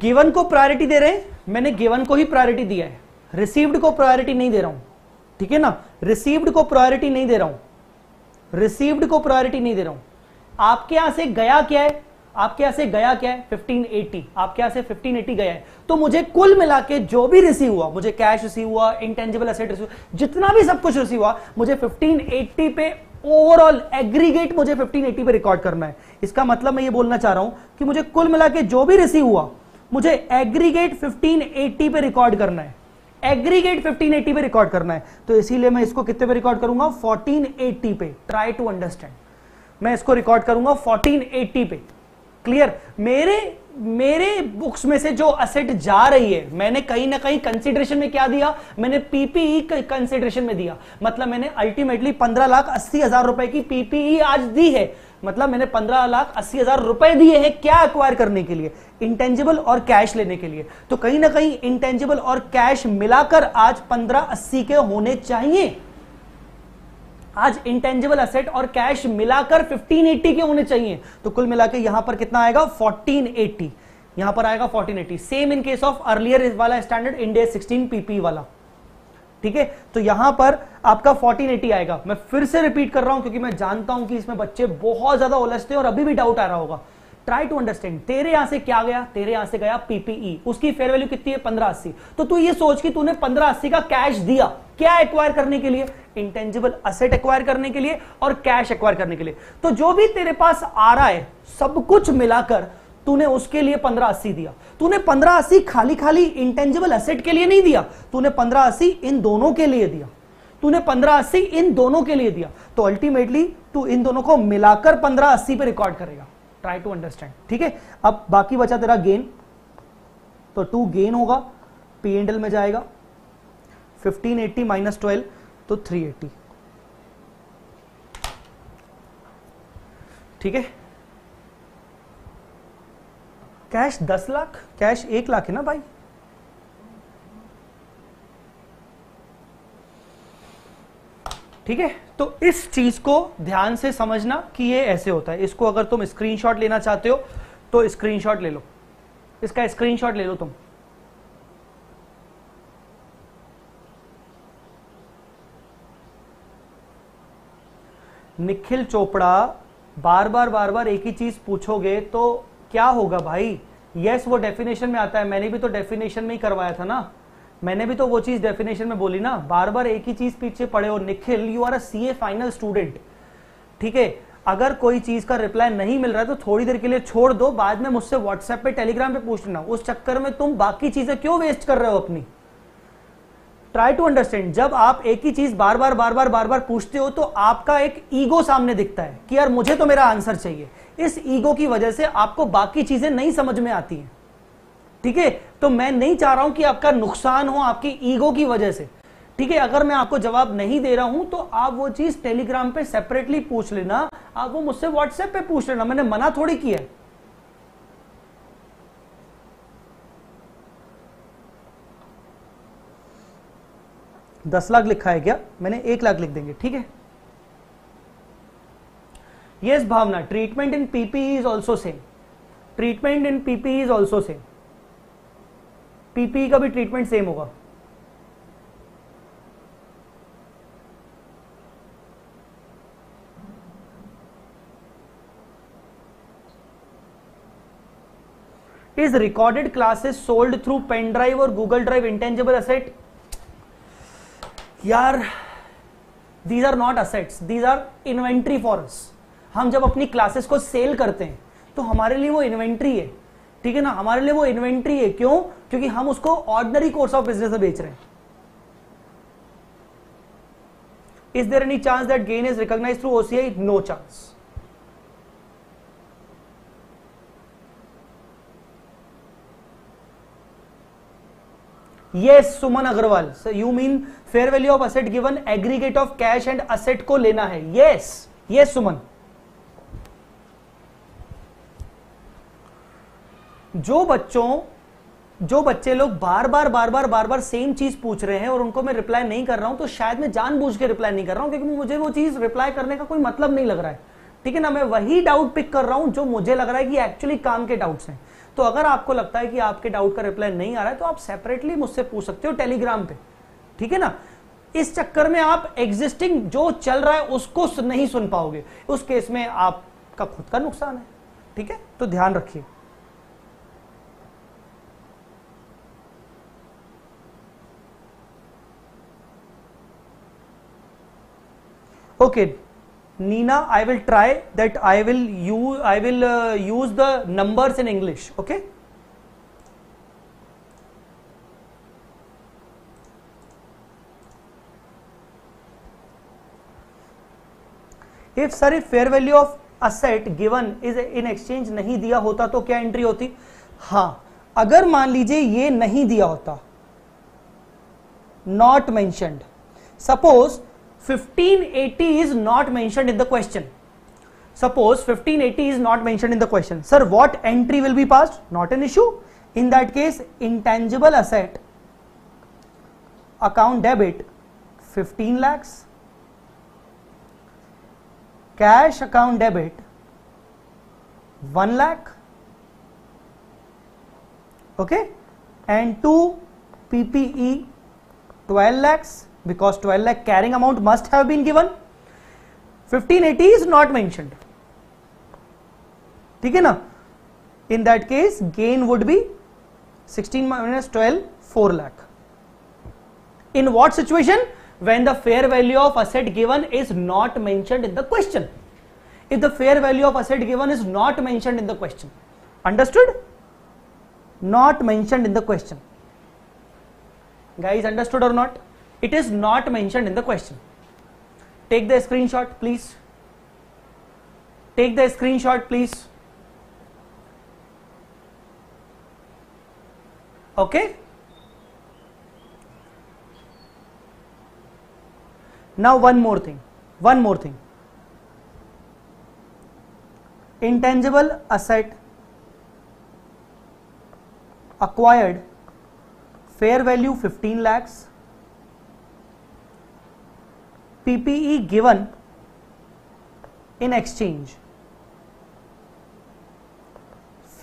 गिवन को प्रायोरिटी दे रहे हैं मैंने गिवन को ही प्रायोरिटी दिया है रिसीव्ड को प्रायोरिटी नहीं दे रहा हूं ठीक है ना रिसीव्ड को प्रायोरिटी नहीं दे रहा हूं रिसीव्ड को प्रायोरिटी नहीं दे रहा हूं आपके यहां से गया क्या है आपके यहां से गया क्या है 1580 आपके यहां से 1580 गया है तो मुझे कुल मिला के जो भी रिसीव हुआ मुझे कैश रिसीव हुआ इंटेंजिबल एसेट रिसीव जितना भी सब कुछ रिसीव हुआ मुझे 1580 पे ओवरऑल एग्रीगेट मुझे 1580 पे रिकॉर्ड करना है इसका मतलब मैं ये बोलना चाह रहा हूं कि मुझे कुल मिला के जो भी रिसीव हुआ मुझे एग्रीगेट 1580 पे रिकॉर्ड करना है एग्रीगेट 1580 पे रिकॉर्ड करना है तो इसीलिए मैं इसको कितने पे रिकॉर्ड करूंगा 1480 पे ट्राई टू अंडरस्टैंड मैं इसको रिकॉर्ड करूंगा 1480 पे क्लियर मेरे मेरे बुक्स में से जो असेट जा रही है मैंने कहीं ना कहीं कंसिडरेशन में क्या दिया मैंने पीपीई e कंसिडरेशन में दिया मतलब मैंने अल्टीमेटली पंद्रह लाख अस्सी हजार रुपए की पीपीई e आज दी है मतलब मैंने पंद्रह लाख अस्सी हजार रुपए दिए हैं क्या अक्वायर करने के लिए इंटेंजिबल और कैश लेने के लिए तो कहीं ना कहीं इंटेंजिबल और कैश मिलाकर आज पंद्रह अस्सी के होने चाहिए आज इंटेंजिबल असेट और कैश मिलाकर 1580 के होने चाहिए तो कुल मिलाकर यहां पर कितना आएगा 1480 यहां पर आएगा 1480 same in case of earlier वाला स्टैंडर्ड इंडिया 16 पीपी वाला ठीक है तो यहां पर आपका 1480 आएगा मैं फिर से रिपीट कर रहा हूं क्योंकि मैं जानता हूं कि इसमें बच्चे बहुत ज्यादा उलझते हैं और अभी भी डाउट आ रहा होगा ट्राई टू अंडरस्टैंड तेरे यहां से क्या गया तेरे यहां से गया पीपीई e। उसकी फेयर वैल्यू कितनी है पंद्रह अस्सी तो तू ये सोच कि तूने पंद्रह अस्सी का कैश दिया क्या एक्वायर करने के लिए इंटेंजिबल असेट एक्वायर करने के लिए और कैश एक्वायर करने के लिए तो जो भी तेरे पास आ रहा है सब कुछ मिलाकर तूने उसके लिए पंद्रह अस्सी दिया तूने पंद्रह अस्सी खाली खाली इंटेंजिबल असेट के लिए नहीं दिया तूने पंद्रह अस्सी इन दोनों के लिए दिया तूने पंद्रह अस्सी इन दोनों के लिए दिया तो अल्टीमेटली तू इन दोनों को मिलाकर पंद्रह अस्सी पे रिकॉर्ड करेगा ट्राई टू अंडरस्टैंड ठीक है अब बाकी बचा तेरा गेन तो टू गेन होगा पी एंडल में जाएगा फिफ्टीन एट्टी माइनस ट्वेल्व तो थ्री एट्टी ठीक है कैश दस लाख कैश एक लाख है ना भाई ठीक है तो इस चीज को ध्यान से समझना कि ये ऐसे होता है इसको अगर तुम स्क्रीनशॉट लेना चाहते हो तो स्क्रीनशॉट ले लो इसका स्क्रीनशॉट ले लो तुम निखिल चोपड़ा बार बार बार बार एक ही चीज पूछोगे तो क्या होगा भाई यस वो डेफिनेशन में आता है मैंने भी तो डेफिनेशन में ही करवाया था ना मैंने भी तो वो चीज डेफिनेशन में बोली ना बार बार एक ही चीज पीछे पड़े हो Nikhil you are a CA final student ठीक है अगर कोई चीज का रिप्लाई नहीं मिल रहा है तो थोड़ी देर के लिए छोड़ दो बाद में मुझसे व्हाट्सएप पे टेलीग्राम पे पूछ लेना उस चक्कर में तुम बाकी चीजें क्यों वेस्ट कर रहे हो अपनी ट्राई टू अंडरस्टैंड जब आप एक ही चीज बार बार बार बार बार बार पूछते हो तो आपका एक ईगो सामने दिखता है कि यार मुझे तो मेरा आंसर चाहिए इस ईगो की वजह से आपको बाकी चीजें नहीं समझ में आती हैं ठीक है तो मैं नहीं चाह रहा हूं कि आपका नुकसान हो आपकी ईगो की वजह से ठीक है अगर मैं आपको जवाब नहीं दे रहा हूं तो आप वो चीज टेलीग्राम पे सेपरेटली पूछ लेना आप वो मुझसे व्हाट्सएप पे पूछ लेना मैंने मना थोड़ी किया है दस लाख लिखा है क्या मैंने एक लाख लिख देंगे ठीक है yes Bhavna treatment in PP is also same treatment in PP is also same PP का भी ट्रीटमेंट सेम होगा is recorded classes sold through pen drive और गूगल ड्राइव intangible असेट यार these are not assets these are inventory for us हम जब अपनी classes को sell करते हैं तो हमारे लिए वो इन्वेंट्री है ठीक है ना हमारे लिए वो इन्वेंट्री है क्यों क्योंकि हम उसको ऑर्डनरी कोर्स ऑफ बिजनेस में बेच रहे हैं is there any chance that gain is recognise through OCI no chance yes Suman Agarwal sir you mean fair value of asset given aggregate of cash and asset को लेना है yes yes Suman जो बच्चों जो बच्चे लोग बार बार बार बार बार बार सेम चीज पूछ रहे हैं और उनको मैं रिप्लाई नहीं कर रहा हूं तो शायद मैं जानबूझ के रिप्लाई नहीं कर रहा हूं क्योंकि मुझे वो चीज रिप्लाई करने का कोई मतलब नहीं लग रहा है ठीक है ना मैं वही डाउट पिक कर रहा हूं जो मुझे लग रहा है कि एक्चुअली काम के डाउट्स हैं तो अगर आपको लगता है कि आपके डाउट का रिप्लाई नहीं आ रहा है तो आप सेपरेटली मुझसे पूछ सकते हो टेलीग्राम पे ठीक है ना इस चक्कर में आप एग्जिस्टिंग जो चल रहा है उसको नहीं सुन पाओगे उस केस में आपका खुद का नुकसान है ठीक है तो ध्यान रखिए okay okay. Nina, I will try that I will use I will uh, use the numbers in English. Okay. If sir if fair value of asset given is in exchange नहीं दिया होता तो क्या entry होती? हाँ अगर मान लीजिए ये नहीं दिया होता, not mentioned. Suppose 1580 is not mentioned in the question. Suppose 1580 is not mentioned in the question. Sir, what entry will be passed? Not an issue. In that case, intangible asset account debit 15 lakhs, cash account debit 1 lakh, okay, and 2 PPE 12 lakhs because 12 lakh carrying amount must have been given 1580 is not mentioned ठीक है ना in that case gain would be 16 minus 12 4 lakh in what situation when the fair value of asset given is not mentioned in the question if the fair value of asset given is not mentioned in the question understood not mentioned in the question guys understood or not it is not mentioned in the question. Take the screenshot, please. Take the screenshot, please. Okay. Now, one more thing. One more thing. Intangible asset acquired fair value 15 lakhs PPE given in exchange.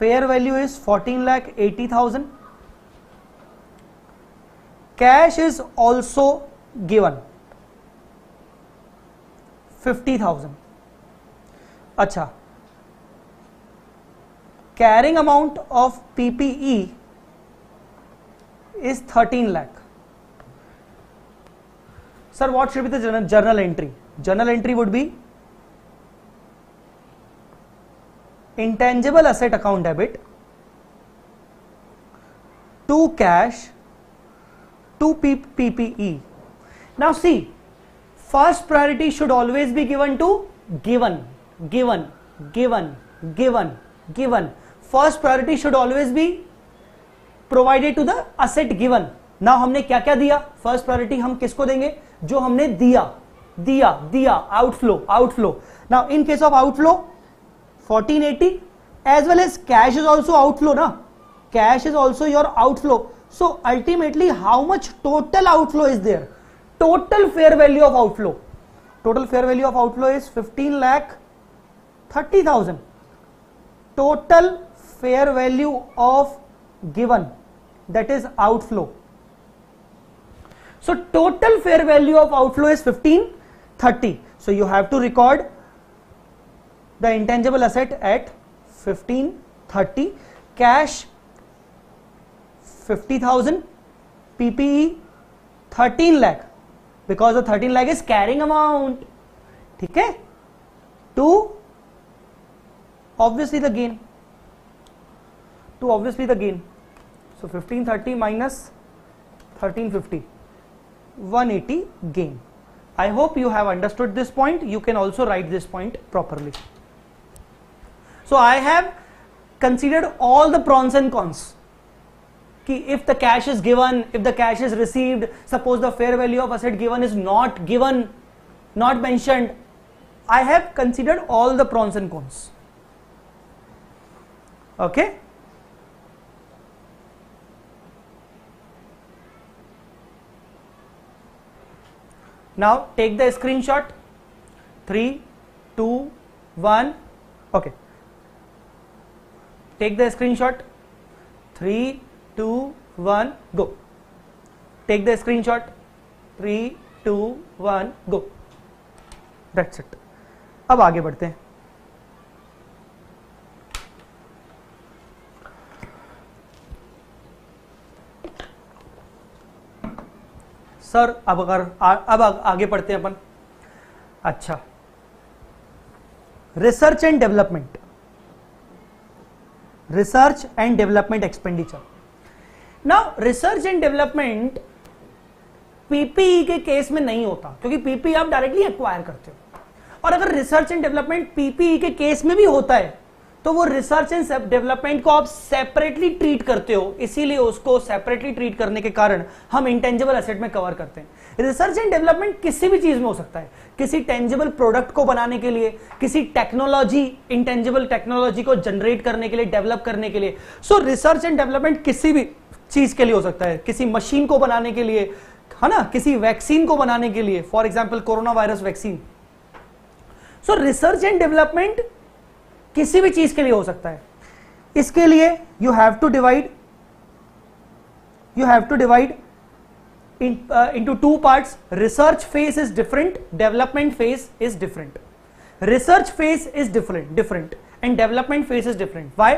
Fair value is 14 lakh 80,000. Cash is also given 50,000. Acha. Carrying amount of PPE is 13 lakh. sir what should be the journal, journal entry journal entry would be intangible asset account debit to cash to P ppe now see first priority should always be given to given given given given given first priority should always be provided to the asset given now हमने क्या क्या दिया first priority हम किसको देंगे जो हमने दिया दिया दिया outflow outflow now in case of outflow 1480 eighty as well as cash is also outflow ना cash is also your outflow so ultimately how much total outflow is there total fair value of outflow total fair value of outflow is fifteen 15 thirty thousand total fair value of given that is outflow So total fair value of outflow is 1530. So you have to record the intangible asset at 1530, cash 50,000, PPE 13 lakh. Because the thirteen lakh is carrying amount ठीक है to obviously the gain to obviously the gain so fifteen thirty minus 180 gain. I hope you have understood this point. You can also write this point properly. So I have considered all the pros and cons. If the cash is given, if the cash is received, suppose the fair value of asset given is not given, not mentioned, I have considered all the pros and cons. Okay. now take the screenshot 3 2 1 okay take the screenshot 3 2 1 go take the screenshot 3 2 1 go that's it अब आगे बढ़ते हैं sir अब अगर अब आगे पढ़ते हैं अपन अच्छा research and development research and development expenditure ना रिसर्च एंड डेवलपमेंट पीपीई के केस में नहीं होता क्योंकि पीपीई e आप डायरेक्टली एक्वायर करते हो और अगर रिसर्च एंड डेवलपमेंट पीपीई के केस में भी होता है तो वो रिसर्च एंड डेवलपमेंट को आप सेपरेटली ट्रीट करते हो इसीलिए उसको सेपरेटली ट्रीट करने के कारण हम इंटेंजिबल एसेट में कवर करते हैं रिसर्च एंड डेवलपमेंट किसी भी चीज में हो सकता है किसी टेंजिबल प्रोडक्ट को बनाने के लिए किसी टेक्नोलॉजी इंटेंजिबल टेक्नोलॉजी को जनरेट करने के लिए डेवलप करने के लिए सो रिसर्च एंड डेवलपमेंट किसी भी चीज के लिए हो सकता है किसी मशीन को बनाने के लिए है ना किसी वैक्सीन को बनाने के लिए for example coronavirus vaccine so research and development किसी भी चीज के लिए हो सकता है इसके लिए you have to divide you have to divide into two part research phase is different development phase is different research phase is different different and development phase is different why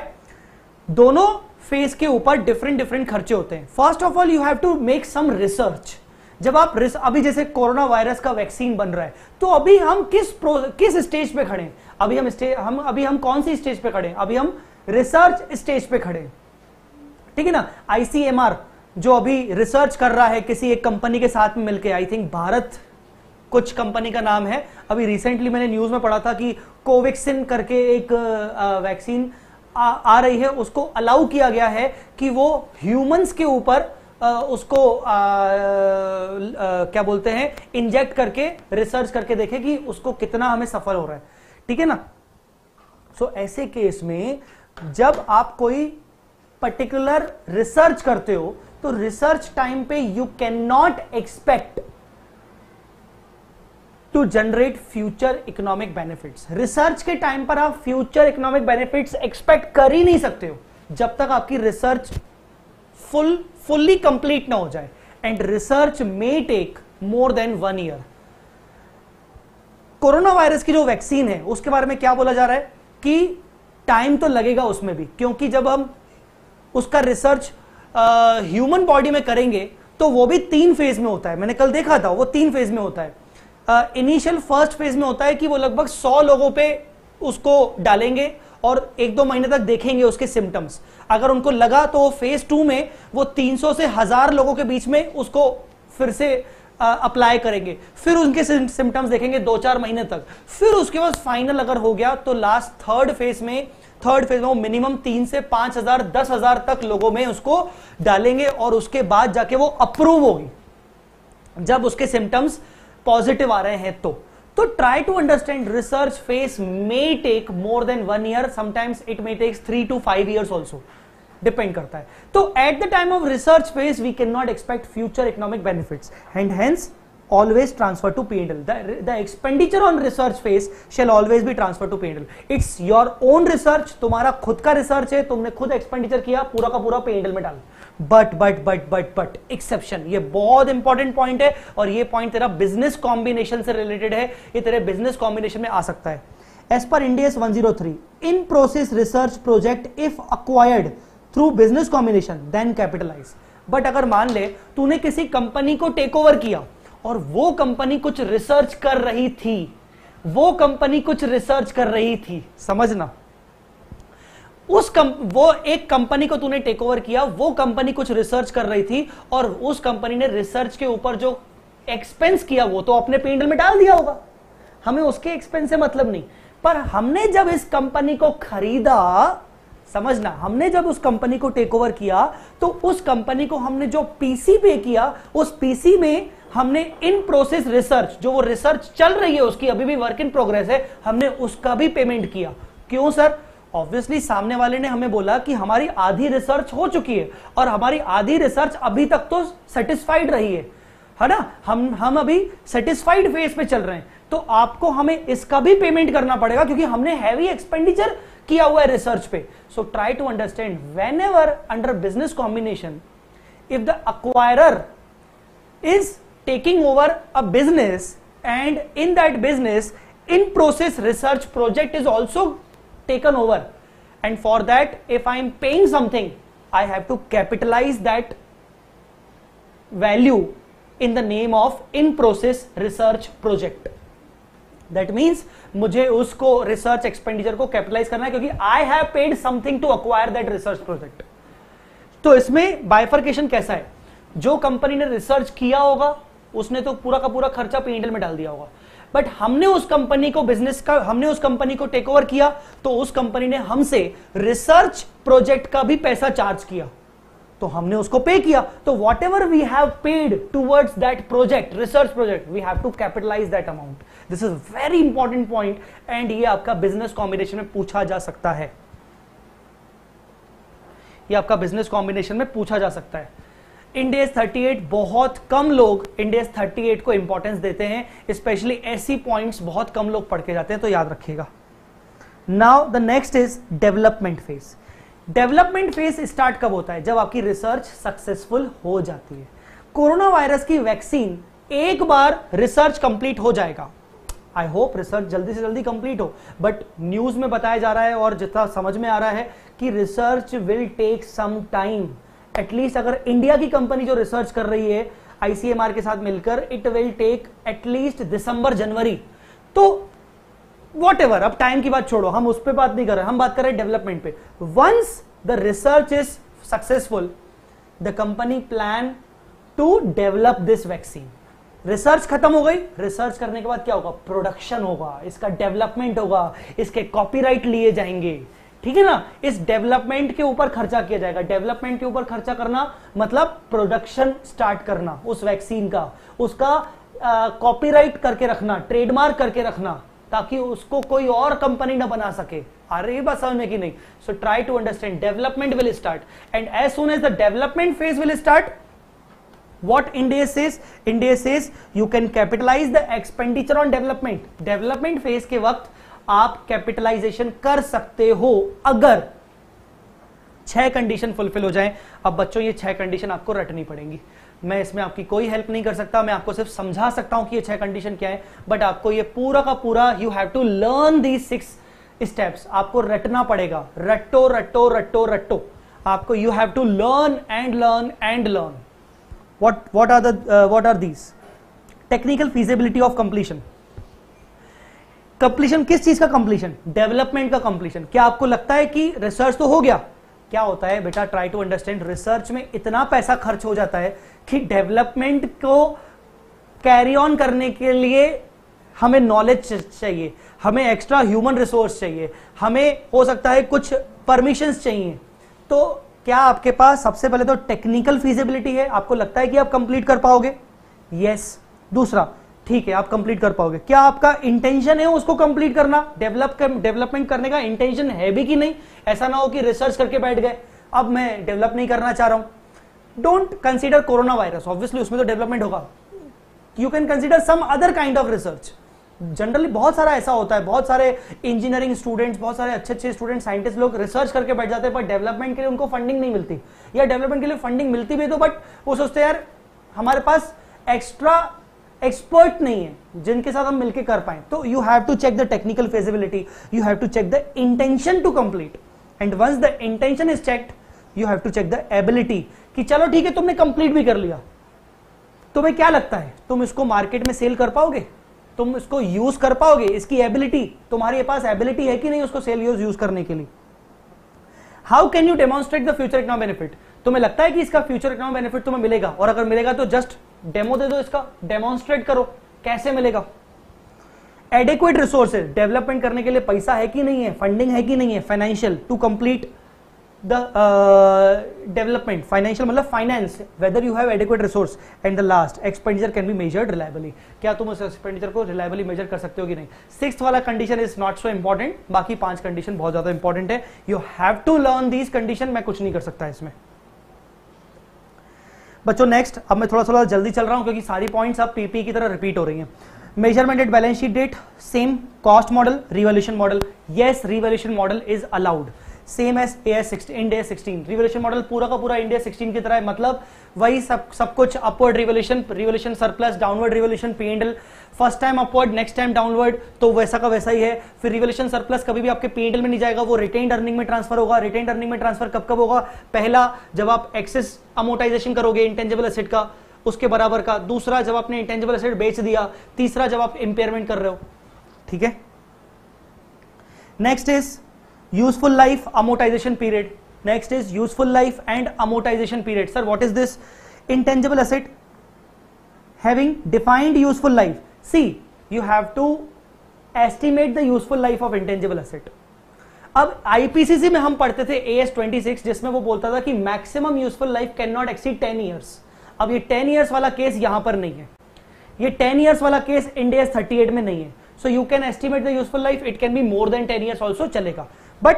दोनों फेज के ऊपर different different खर्चे होते हैं first of all you have to make some research जब आप अभी जैसे कोरोना वायरस का वैक्सीन बन रहा है तो अभी हम किस किस स्टेज पे खड़े अभी हम हम अभी हम कौन सी स्टेज पे खड़े अभी हम रिसर्च स्टेज पे खड़े ठीक है ना आईसीएमआर जो अभी रिसर्च कर रहा है किसी एक कंपनी के साथ में मिलकर आई थिंक भारत कुछ कंपनी का नाम है अभी रिसेंटली मैंने न्यूज में पढ़ा था कि कोवैक्सिन करके एक वैक्सीन आ, आ रही है उसको अलाउ किया गया है कि वो ह्यूमंस के ऊपर उसको आ, आ, क्या बोलते हैं इंजेक्ट करके रिसर्च करके देखे कि उसको कितना हमें सफल हो रहा है ठीक है ना सो so, ऐसे केस में जब आप कोई पर्टिकुलर रिसर्च करते हो तो रिसर्च टाइम पे you can not expect to generate future economic benefits research के टाइम पर आप फ्यूचर इकोनॉमिक बेनिफिट्स एक्सपेक्ट कर ही नहीं सकते हो जब तक आपकी रिसर्च फुल फुल्ली कंप्लीट ना हो जाए and research may take more than one year coronavirus की जो वैक्सीन है उसके बारे में क्या बोला जा रहा है कि टाइम तो लगेगा उसमें भी क्योंकि जब हम उसका रिसर्च ह्यूमन बॉडी में करेंगे तो वो भी तीन फेज में होता है मैंने कल देखा था वो तीन फेज में होता है इनिशियल फर्स्ट फेज में होता है कि वो लगभग सौ लोगों पे उसको डालेंगे और एक दो महीने तक देखेंगे उसके सिम्टम्स अगर उनको लगा तो फेज टू में वो 300 से हजार लोगों के बीच में उसको फिर से अप्लाई करेंगे फिर उनके सिम्टम्स देखेंगे दो चार महीने तक फिर उसके बाद फाइनल अगर हो गया तो लास्ट थर्ड फेज में थर्ड फेज में वो मिनिमम तीन से पांच हजार दस हजार तक लोगों में उसको डालेंगे और उसके बाद जाके वो अप्रूव होगी जब उसके सिम्टम्स पॉजिटिव आ रहे हैं तो तो try to understand research phase may take more than one year sometimes it may takes three to five years also depend करता है तो at the time of research phase we can not expect future economic benefit and hence always transfer to P&L. The expenditure on research phase shall always always transfer to to P&L. It's your own तुम्हारा खुद का research है तुमने खुद expenditure किया पूरा का पूरा P&L में डाल but but but but but exception ये बहुत इंपॉर्टेंट पॉइंट है और ये पॉइंट तेरा बिजनेस कॉम्बिनेशन से रिलेटेड है ये तेरे बिजनेस कॉम्बिनेशन में आ सकता है as per Ind AS three in process research project if acquired through business combination then capitalise but अगर मान ले तूने किसी कंपनी को टेक ओवर किया और वो कंपनी कुछ रिसर्च कर रही थी वो कंपनी कुछ रिसर्च कर रही थी समझना उस कम, वो एक कंपनी को तूने टेक ओवर किया वो कंपनी कुछ रिसर्च कर रही थी और उस कंपनी ने रिसर्च के ऊपर जो एक्सपेंस किया वो तो अपने पेंडल में डाल दिया होगा हमें उसके एक्सपेंस से मतलब नहीं पर हमने जब इस कंपनी को खरीदा समझना हमने जब उस कंपनी को टेक ओवर किया तो उस कंपनी को हमने जो पीसी पे किया उस पीसी में हमने इन प्रोसेस रिसर्च जो वो रिसर्च चल रही है उसकी अभी भी वर्क इन प्रोग्रेस है हमने उसका भी पेमेंट किया क्यों सर ऑब्वियसली सामने वाले ने हमें बोला कि हमारी आधी रिसर्च हो चुकी है और हमारी आधी रिसर्च अभी तक तो सेटिस्फाइड रही है है ना हम हम अभी सेटिस्फाइड फेज पे चल रहे हैं तो आपको हमें इसका भी पेमेंट करना पड़ेगा क्योंकि हमने हैवी एक्सपेंडिचर किया हुआ है रिसर्च पे so try to understand whenever under business combination if the acquire is taking over a business and in that business in process research project is also taken over and for that if I am paying something I have to capitalise that value in the name of in process research project that means मुझे उसको research expenditure को capitalise करना है क्योंकि I have paid something to acquire that research project तो इसमें bifurcation कैसा है जो कंपनी ने रिसर्च किया होगा उसने तो पूरा का पूरा खर्चा पीएनएल में डाल दिया होगा बट हमने उस कंपनी को बिजनेस का हमने उस कंपनी को टेक ओवर किया तो उस कंपनी ने हमसे रिसर्च प्रोजेक्ट का भी पैसा चार्ज किया तो हमने उसको पे किया तो whatever we have paid towards that project research project we have to capitalise that amount this is very important point and ये आपका बिजनेस कॉम्बिनेशन में पूछा जा सकता है ये आपका बिजनेस कॉम्बिनेशन में पूछा जा सकता है इंडेज 38 बहुत कम लोग इंडेज 38 को इंपॉर्टेंस देते हैं स्पेशली ऐसी पॉइंट्स बहुत कम लोग पढ़ के जाते हैं तो याद रखिएगा now the next is development phase development phase start कब होता है जब आपकी रिसर्च सक्सेसफुल हो जाती है कोरोना वायरस की वैक्सीन एक बार रिसर्च कंप्लीट हो जाएगा आई होप रिसर्च जल्दी से जल्दी कंप्लीट हो बट न्यूज में बताया जा रहा है और जितना समझ में आ रहा है कि research will take some time at least अगर इंडिया की कंपनी जो रिसर्च कर रही है आईसीएमआर के साथ मिलकर it will take at least December January तो वॉट एवर अब टाइम की बात छोड़ो हम उस पर बात नहीं कर रहे हम बात कर रहे हैं डेवलपमेंट पे once the research is successful the company plan to develop this vaccine research खत्म हो गई रिसर्च करने के बाद क्या होगा प्रोडक्शन होगा इसका डेवलपमेंट होगा इसके कॉपीराइट लिए जाएंगे ठीक है ना इस डेवलपमेंट के ऊपर खर्चा किया जाएगा डेवलपमेंट के ऊपर खर्चा करना मतलब प्रोडक्शन स्टार्ट करना उस वैक्सीन का उसका कॉपीराइट करके रखना ट्रेडमार्क करके रखना ताकि उसको कोई और कंपनी ना बना सके अरे बात समझ में कि नहीं so try to understand development will start and as soon as the development phase will start what index says index says you can capitalize the expenditure on development development phase के वक्त आप कैपिटलाइजेशन कर सकते हो अगर छह condition fulfil हो जाएं अब बच्चों ये छह कंडीशन आपको रटनी पड़ेंगी मैं इसमें आपकी कोई हेल्प नहीं कर सकता मैं आपको सिर्फ समझा सकता हूं कि ये छह कंडीशन क्या है बट आपको ये पूरा का पूरा you have to learn these six steps आपको रटना पड़ेगा रट्टो रट्टो रट्टो रट्टो आपको you have to learn and learn and learn what what are the uh, what are these technical feasibility of completion completion किस चीज का completion development का completion क्या आपको लगता है कि research तो हो गया क्या होता है बेटा try to understand research में इतना पैसा खर्च हो जाता है कि development को carry on करने के लिए हमें नॉलेज चाहिए हमें एक्स्ट्रा ह्यूमन रिसोर्स चाहिए हमें हो सकता है कुछ परमिशंस चाहिए तो क्या आपके पास सबसे पहले तो टेक्निकल फीजिबिलिटी है आपको लगता है कि आप कंप्लीट कर पाओगे यस yes. दूसरा ठीक है आप कंप्लीट कर पाओगे क्या आपका इंटेंशन है उसको कंप्लीट करना डेवलप कर, डेवलपमेंट करने का इंटेंशन है भी कि नहीं ऐसा ना हो कि रिसर्च करके बैठ गए अब मैं डेवलप नहीं करना चाह रहा हूं don't consider corona virus obviously उसमें तो डेवलपमेंट होगा you can consider some other kind of research generally बहुत सारा ऐसा होता है बहुत सारे इंजीनियरिंग स्टूडेंट्स बहुत सारे अच्छे अच्छे स्टूडेंट साइंटिस्ट लोग रिसर्च करके बैठ जाते हैं पर डेवलपमेंट के लिए उनको फंडिंग नहीं मिलती या डेवलपमेंट के लिए फंडिंग मिलती भी तो बट वो सोचते हैं यार हमारे पास एक्स्ट्रा एक्सपर्ट नहीं है जिनके साथ हम मिलकर कर पाए तो you have to check the technical feasibility you have to check the intention to complete and once the intention is check you have to check the ability कि चलो ठीक है तुमने कंप्लीट भी कर लिया तुम्हें क्या लगता है तुम इसको मार्केट में सेल कर पाओगे तुम इसको यूज कर पाओगे इसकी एबिलिटी तुम्हारे पास एबिलिटी है कि नहीं उसको सेल यूज यूज करने के लिए how can you demonstrate the future economic benefit तुम्हें लगता है कि इसका फ्यूचर इकोनॉमिक बेनिफिट तुम्हें मिलेगा और अगर मिलेगा तो जस्ट डेमो दे दो इसका डेमोन्स्ट्रेट करो कैसे मिलेगा एडिक्वेट रिसोर्सेज डेवलपमेंट करने के लिए पैसा है कि नहीं है फंडिंग है कि नहीं है financial to complete the uh, development financial मतलब finance whether you have adequate resource and the last expenditure can be measured reliably क्या तुम उस expenditure को reliably measure कर सकते हो कि नहीं sixth वाला condition is not so important बाकी पांच condition बहुत ज़्यादा important है you have to learn these condition मैं कुछ नहीं कर सकता इसमें बच्चों नेक्स्ट अब मैं थोड़ा थोड़ा जल्दी चल रहा हूँ क्योंकि सारी पॉइंट्स अब पीपी की तरह रिपीट हो रही हैं measurement at balance sheet date same cost model revaluation model yes revaluation model is allowed same as A S India sixteen revaluation model पूरा का पूरा इंडिया सिक्सटीन की तरह है मतलब वही सब सब कुछ upward revaluation revaluation surplus downward revaluation P and L first time upward next time downward तो वैसा का वैसा ही है फिर रिवोल्यूशन सरप्लस कभी भी आपके पी में नहीं जाएगा वो रिटेन अर्निंग में ट्रांसफर होगा रिटेन अर्निंग में ट्रांसफर कब कब होगा पहला जब आप एक्सेस अमोटाइजेशन करोगे इंटेंजेबल एसेट का उसके बराबर का दूसरा जब आपने इंटेंजेबल एसेट बेच दिया तीसरा जब आप इंपेयरमेंट कर रहे हो ठीक है next is useful life amortisation period next is useful life and amortisation period sir what is this intangible asset having defined useful life see you have to estimate the useful life of intangible asset अब IPCC में हम पढ़ते थे A S twenty six जिसमें वो बोलता था कि maximum useful life can not exceed ten years अब ये टेन ईयर्स वाला केस यहां पर नहीं है ये टेन ईयर्स वाला केस इंडिया थर्टी एट में नहीं है so you can estimate the useful life it can be more than ten years also चलेगा but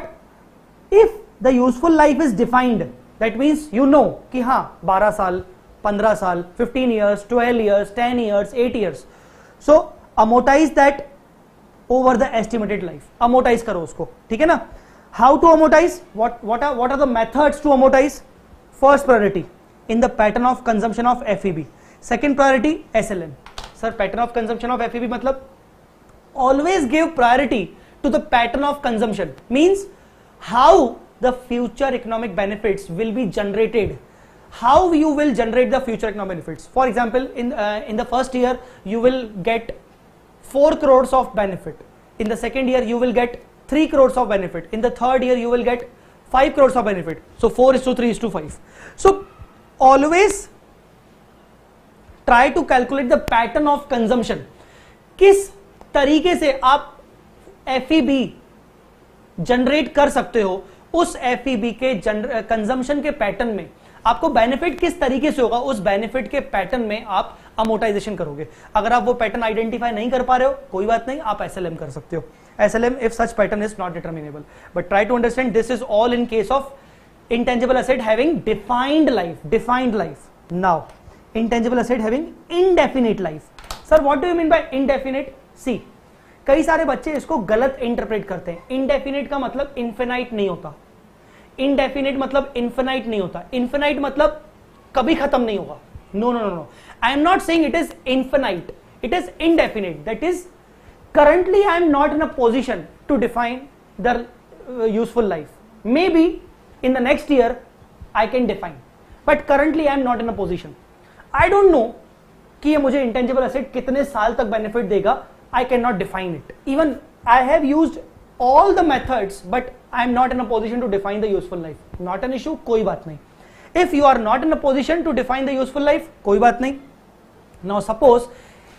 if the useful life is defined that means you know कि हाँ 12 साल 15 साल 15 years 12 years 10 years 8 years so amortise that over the estimated life amortise करो उसको ठीक है ना how to amortise what what are what are the methods to amortise first priority in the pattern of consumption of F E B second priority S L N sir pattern of consumption of F E B मतलब always give priority to the pattern of consumption means how the future economic benefits will be generated how you will generate the future economic benefits for example in uh, in the first year you will get 4 crores of benefit in the second year you will get 3 crores of benefit in the third year you will get 5 crores of benefit so 4 is to 3 is to 5 so always try to calculate the pattern of consumption किस तरीके से आप F generate e कर सकते हो उस F e के consumption के पैटर्न में आपको बेनिफिट किस तरीके से होगा उस बेनिफिट के पैटर्न में आप अमोटाइजेशन करोगे अगर आप वो पैटर्न आइडेंटिफाई नहीं कर पा रहे हो कोई बात नहीं आप एस कर सकते हो S if such pattern is not determinable but try to understand this is all in case of intangible asset having defined life defined life now intangible asset having indefinite life sir what do you mean by indefinite see कई सारे बच्चे इसको गलत interpret करते हैं indefinite का मतलब infinite नहीं होता इनडेफिनेट मतलब इन्फेनाइट नहीं होता इन्फेनाइट मतलब कभी खत्म नहीं होगा no no no no I am not saying it is infinite it is indefinite that is currently I am not in a position to define the useful life may be in the next year I can define but currently I am not in a position I don't know कि ये मुझे intangible asset कितने साल तक benefit देगा I cannot define it. Even I have used all the methods, but I am not in a position to define the useful life. Not an issue, कोई बात नहीं. If you are not in a position to define the useful life, कोई बात नहीं. Now suppose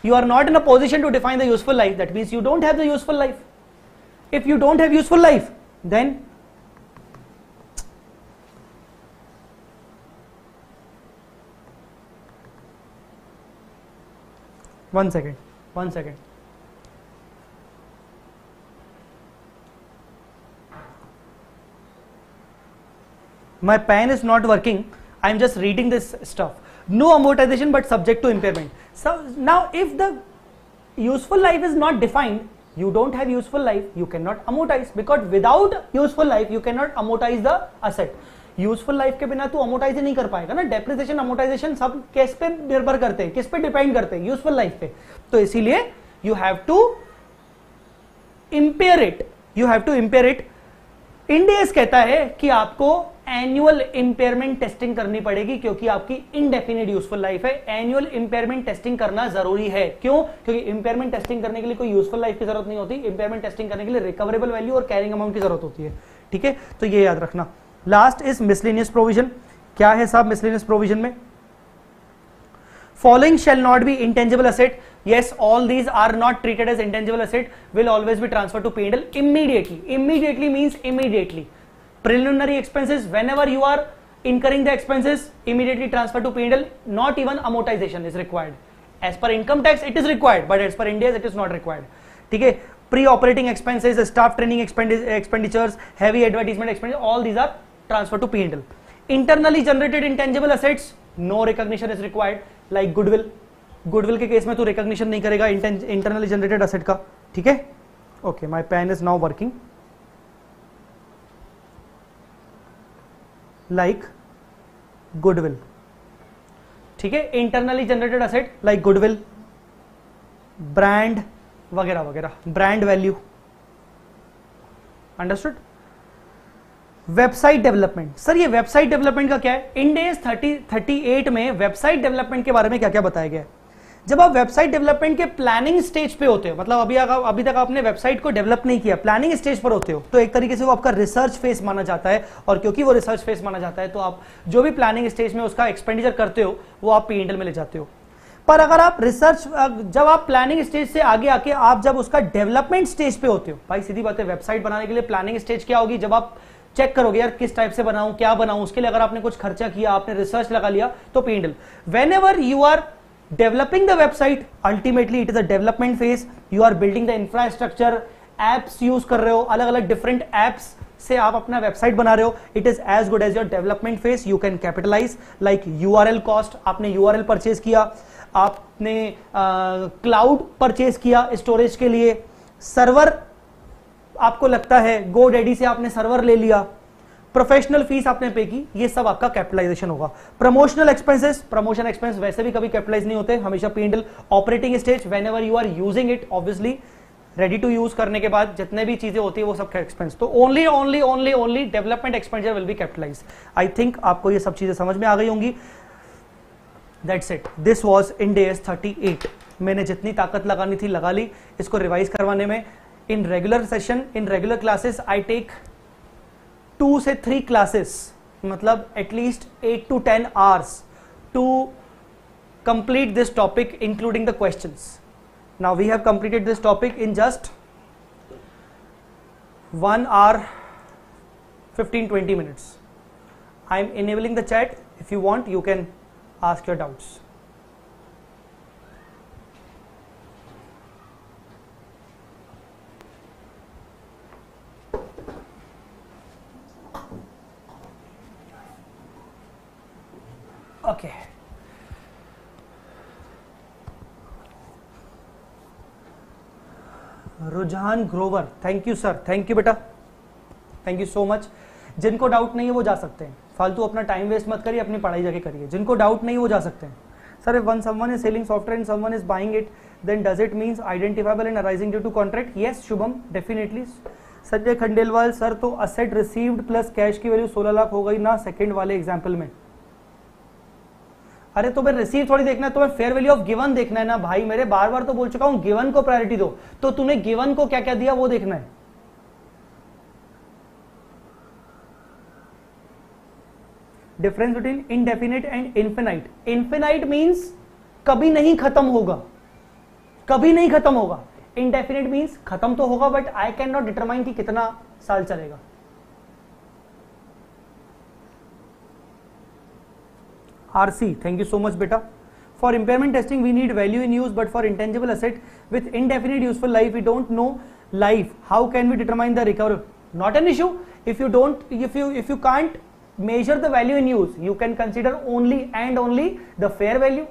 you are not in a position to define the useful life, that means you don't have the useful life. If you don't have useful life, then one second, one second. my pen is not working i am just reading this stuff no amortization but subject to impairment so now if the useful life is not defined you don't have useful life you cannot amortize because without useful life you cannot amortize the asset useful life ke bina tu amortize nahi kar payega na depreciation amortization sab सब pe nirbhar karte करते kis pe depend karte करते useful life pe to isliye you have to impair it you have to impair it india is kehta hai ki aapko annual impairment testing करनी पड़ेगी क्योंकि आपकी indefinite useful life है annual impairment testing करना जरूरी है क्यों क्योंकि इंपेयरमेंट टेस्टिंग करने के लिए कोई यूजफुल लाइफ की जरूरत नहीं होती इंपेयरमेंट टेस्टिंग करने के लिए रिकवरेबल वैल्यू और कैरिंग अमाउंट की जरूरत होती है ठीक है तो ये याद रखना लास्ट इज मिसलिनियस प्रोविजन क्या है साहब मिसलिनियस प्रोविजन में following shall not be intangible asset yes all these are not treated as intangible asset will always be transferred to p&l immediately immediately means immediately preliminary expenses whenever you are incurring the expenses immediately transfer to P&L not even amortization is required as per income tax it is required but as per India's it is not required ठीक है pre operating expenses staff training expenditures heavy advertisement expenditure all these are transferred to P&L internally generated intangible assets no recognition is required like goodwill goodwill के case में तो recognition नहीं करेगा internally generated asset का ठीक है okay my pen is now working like goodwill ठीक है internally generated asset like goodwill brand वगैरह वगैरह brand value understood website development sir ये वेबसाइट डेवलपमेंट का क्या है Ind AS thirty thirty eight में वेबसाइट डेवलपमेंट के बारे में क्या क्या बताया गया है जब आप वेबसाइट डेवलपमेंट के प्लानिंग स्टेज पे होते हो मतलब अभी अभी तक आपने वेबसाइट को डेवलप नहीं किया प्लानिंग स्टेज पर होते हो तो एक तरीके से वो आपका रिसर्च फेस माना जाता है और क्योंकि वो रिसर्च फेस माना जाता है तो आप जो भी प्लानिंग स्टेज में उसका एक्सपेंडिचर करते हो वो आप पी में ले जाते हो पर अगर आप रिसर्च जब आप प्लानिंग स्टेज से आगे आके आप जब उसका डेवलपमेंट स्टेज पे होते हो भाई सीधी बात है वेबसाइट बनाने के लिए प्लानिंग स्टेज क्या होगी जब आप चेक करोगे यार किस टाइप से बनाऊं क्या बनाऊं उसके लिए अगर आपने कुछ खर्चा किया आपने रिसर्च लगा लिया तो pandal whenever you are developing the website ultimately it is a development phase you are building the infrastructure apps use कर रहे हो अलग अलग different apps से आप अपना वेबसाइट बना रहे हो it is as good as your development phase you can capitalise like U R L cost आपने यू आर एल परचेज किया आपने क्लाउड परचेज किया स्टोरेज के लिए सर्वर आपको लगता है गो डेडी से आपने सर्वर ले लिया प्रोफेशनल फीस आपने पे की ये सब आपका कैपिटलाइजेशन होगा प्रमोशनल एक्सपेंसेस प्रमोशन एक्सपेंस वैसे भी कभी कैपिटलाइज नहीं होते हमेशा पीएनडल operating stage whenever you are using it obviously ready to use करने के बाद जितने भी चीजें होती है वो सब एक्सपेंस तो only only only only development expenditure will be capitalise I think आपको ये सब चीजें समझ में आ गई होंगी that's it this was Ind AS thirty eight मैंने जितनी ताकत लगानी थी लगा ली इसको रिवाइज करवाने में in regular session in regular classes I take 2 से 3 क्लासेस, मतलब at least 8 to 10 hours to complete this topic including the questions. Now we have completed this topic in just 1 hour 15-20 minutes. I am enabling the chat. If you want, you can ask your doubts. Okay Rujhan Grover thank you sir thank you बेटा thank you so much जिनको doubt नहीं है वो जा सकते हैं फालतू अपना टाइम वेस्ट मत करिए अपनी पढ़ाई जाके करिए जिनको डाउट नहीं वो जा सकते हैं sir if one someone is selling software and someone is buying it then does it means identifiable and arising due to contract yes Shubham definitely Sanjay Khandelwal sir तो असेट रिसीव्ड प्लस कैश की value 16 lakh हो गई ना second वाले example में अरे तो मैं रिसीव थोड़ी देखना है तो मैं फेयर वैल्यू ऑफ गिवन देखना है ना भाई मेरे बार बार तो बोल चुका हूं गिवन को प्रायोरिटी दो तो तूने गिवन को क्या क्या दिया वो देखना है difference between indefinite and infinite infinite means कभी नहीं खत्म होगा कभी नहीं खत्म होगा इनडेफिनेट मीन्स खत्म तो होगा but I can not determine कि कितना साल चलेगा see thank you so much बेटा for impairment testing we need value in use but for intangible asset with indefinite useful life we don't know life how can we determine the recover not an issue if you don't if you if you can't measure the value in use you can consider only and only the fair value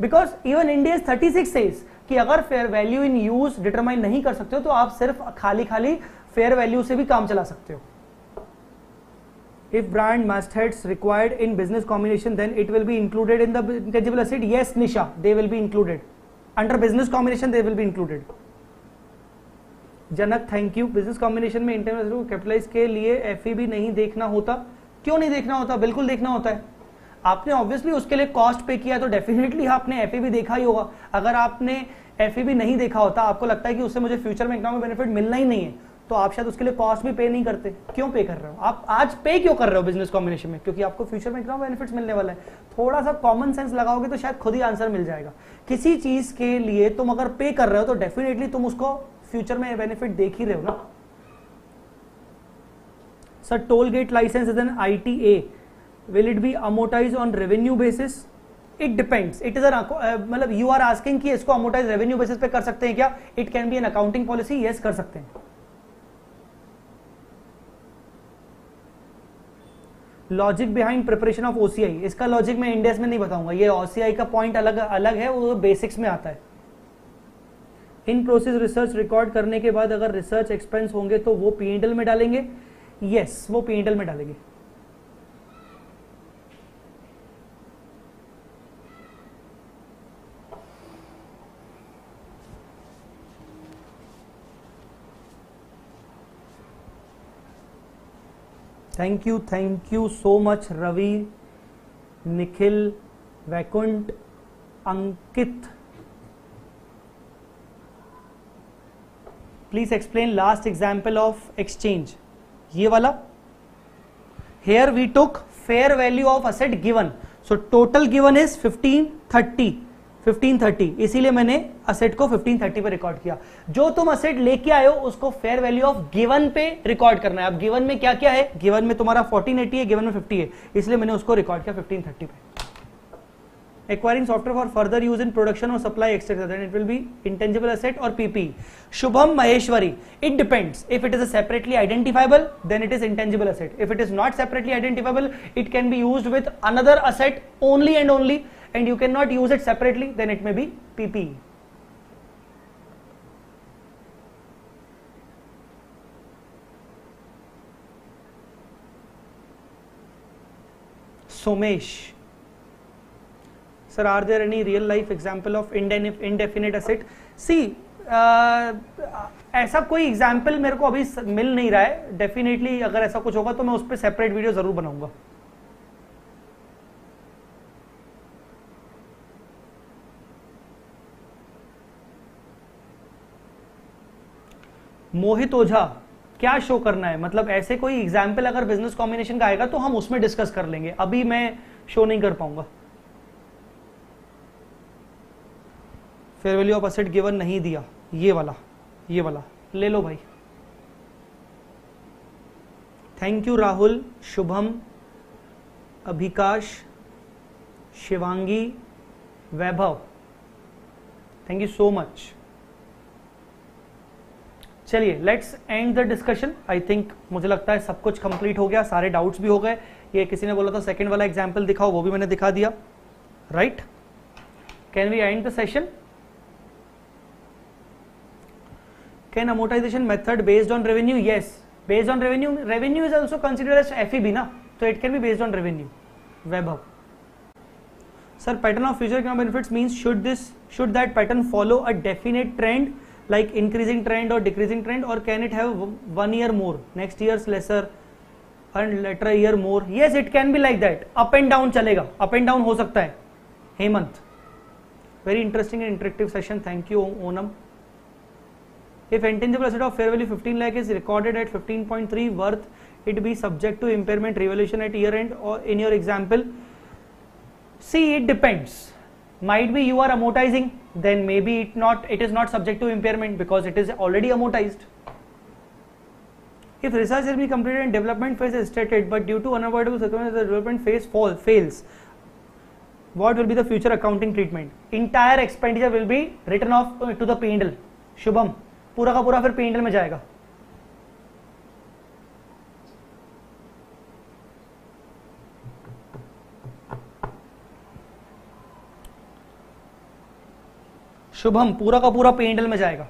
because even India thirty six says कि अगर fair value in use determine नहीं कर सकते हो तो आप सिर्फ खाली खाली फेयर वैल्यू से भी काम चला सकते हो if brand mastheads required in business combination then it will be included in the intangible asset yes nisha they will be included under business combination they will be included Janak thank you business combination में internal को capitalise के लिए F भी नहीं देखना होता क्यों नहीं देखना होता बिल्कुल देखना होता है आपने ऑब्वियसली उसके लिए कॉस्ट पे किया तो डेफिनेटली आपने एफ भी देखा ही होगा अगर आपने एफ नहीं देखा होता आपको लगता है कि उससे मुझे फ्यूचर में इकोनॉमिक बेनिफिट मिलना ही नहीं है तो आप शायद उसके लिए कॉस्ट भी पे नहीं करते क्यों पे कर रहे हो आप आज पे क्यों कर रहे हो बिजनेस कॉम्बिनेशन में क्योंकि आपको फ्यूचर में इतना बेनिफिट्स मिलने वाला है थोड़ा सा कॉमन सेंस लगाओगे तो शायद खुद ही आंसर मिल जाएगा किसी चीज के लिए तुम अगर पे कर रहे हो तो डेफिनेटली तुम उसको फ्यूचर में बेनिफिट देख ही रहे हो ना sir toll gate licence is an I T A will it be amortized on revenue basis it depends it uh, मतलब यू आर आस्किंग कि इसको अमोटाइज रेवेन्यू बेसिस पे कर सकते हैं क्या it can be an accounting policy yes कर सकते हैं logic behind preparation of OCI इसका लॉजिक मैं इंडेक्स में नहीं बताऊंगा ये ओसीआई का पॉइंट अलग अलग है वो बेसिक्स में आता है इन प्रोसेस रिसर्च रिकॉर्ड करने के बाद अगर रिसर्च एक्सपेंस होंगे तो वो पी में डालेंगे यस yes, वो पी में डालेंगे thank you thank you so much Ravi Nikhil Vaikunth Ankit please explain last example of exchange ये वाला here we took fair value of asset given so total given is fifteen thirty 1530 इसीलिए मैंने asset को 1530 पे record किया जो तुम asset लेके आए हो उसको फेयर वैल्यू ऑफ गिवन पे रिकॉर्ड करना है अब गिवन में क्या क्या है गिवन में तुम्हारा 1480 है गिवन में 50 है इसलिए मैंने उसको रिकॉर्ड किया 1530 पे acquiring software for further use in production और supply etcetera it will be intangible asset और PP Shubham Maheshwari it depends if it is separately identifiable then it is intangible asset if it is not separately identifiable it can be use with another asset only and only and you cannot use it separately then it may be PPE. Somesh. Sir, are there any real life example of indefinite asset? See, uh, ऐसा कोई example मेरे को अभी मिल नहीं रहा है definitely अगर ऐसा कुछ होगा तो मैं उस पर सेपरेट वीडियो जरूर बनाऊंगा मोहित ओझा क्या शो करना है मतलब ऐसे कोई एग्जाम्पल अगर बिजनेस कॉम्बिनेशन का आएगा तो हम उसमें डिस्कस कर लेंगे अभी मैं शो नहीं कर पाऊंगा fair value of asset given नहीं दिया ये वाला ये वाला ले लो भाई thank you Rahul Shubham Abhikash Shivangi Vaibhav thank you so much चलिए let's end the discussion I think मुझे लगता है सब कुछ कंप्लीट हो गया सारे डाउट भी हो गए ये किसी ने बोला था सेकेंड वाला एग्जाम्पल दिखाओ वो भी मैंने दिखा दिया right can we end the session can amortisation method based on revenue ये based on revenue revenue is also consider as F ना तो it can be based on revenue Vaibhav sir pattern of future benefit mean should this should that pattern follow a definite trend like increasing trend or decreasing trend or can it have one year more next year's lesser and later year more yes it can be like that up and down chalega up and down ho sakta hai hemant very interesting and interactive session thank you onam if intangible asset of fair value 15 lakh is recorded at 15.3 worth it be subject to impairment revaluation at year end or in your example see it depends might be you are amortizing then maybe it not it is not subject to impairment because it is already amortized if research has been completed and development phase is started but due to unavoidable circumstances the development phase fall, fails what will be the future accounting treatment entire expenditure will be written off to the pnl shubham पूरा का पूरा फिर P में जाएगा शुभम पूरा का पूरा पेंडल में जाएगा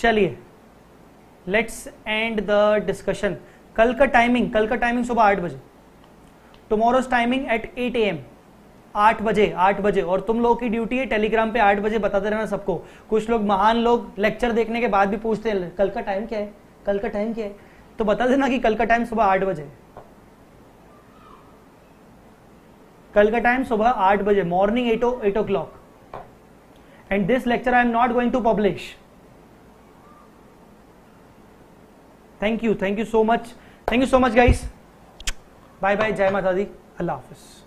चलिए लेट्स एंड द डिस्कशन कल का टाइमिंग कल का टाइमिंग सुबह आठ बजे tomorrow's timing eight eight A M आठ बजे आठ बजे और तुम लोगों की ड्यूटी है टेलीग्राम पे आठ बजे बताते रहना सबको कुछ लोग महान लोग लेक्चर देखने के बाद भी पूछते हैं कल का टाइम क्या है कल का टाइम क्या है तो बता देना कि कल का टाइम सुबह आठ बजे है कल का टाइम सुबह आठ बजे morning eight o eight o'clock and this lecture I am not going to publish thank you thank you so much thank you so much guys bye bye जय माता दी अल्लाह हाफिज़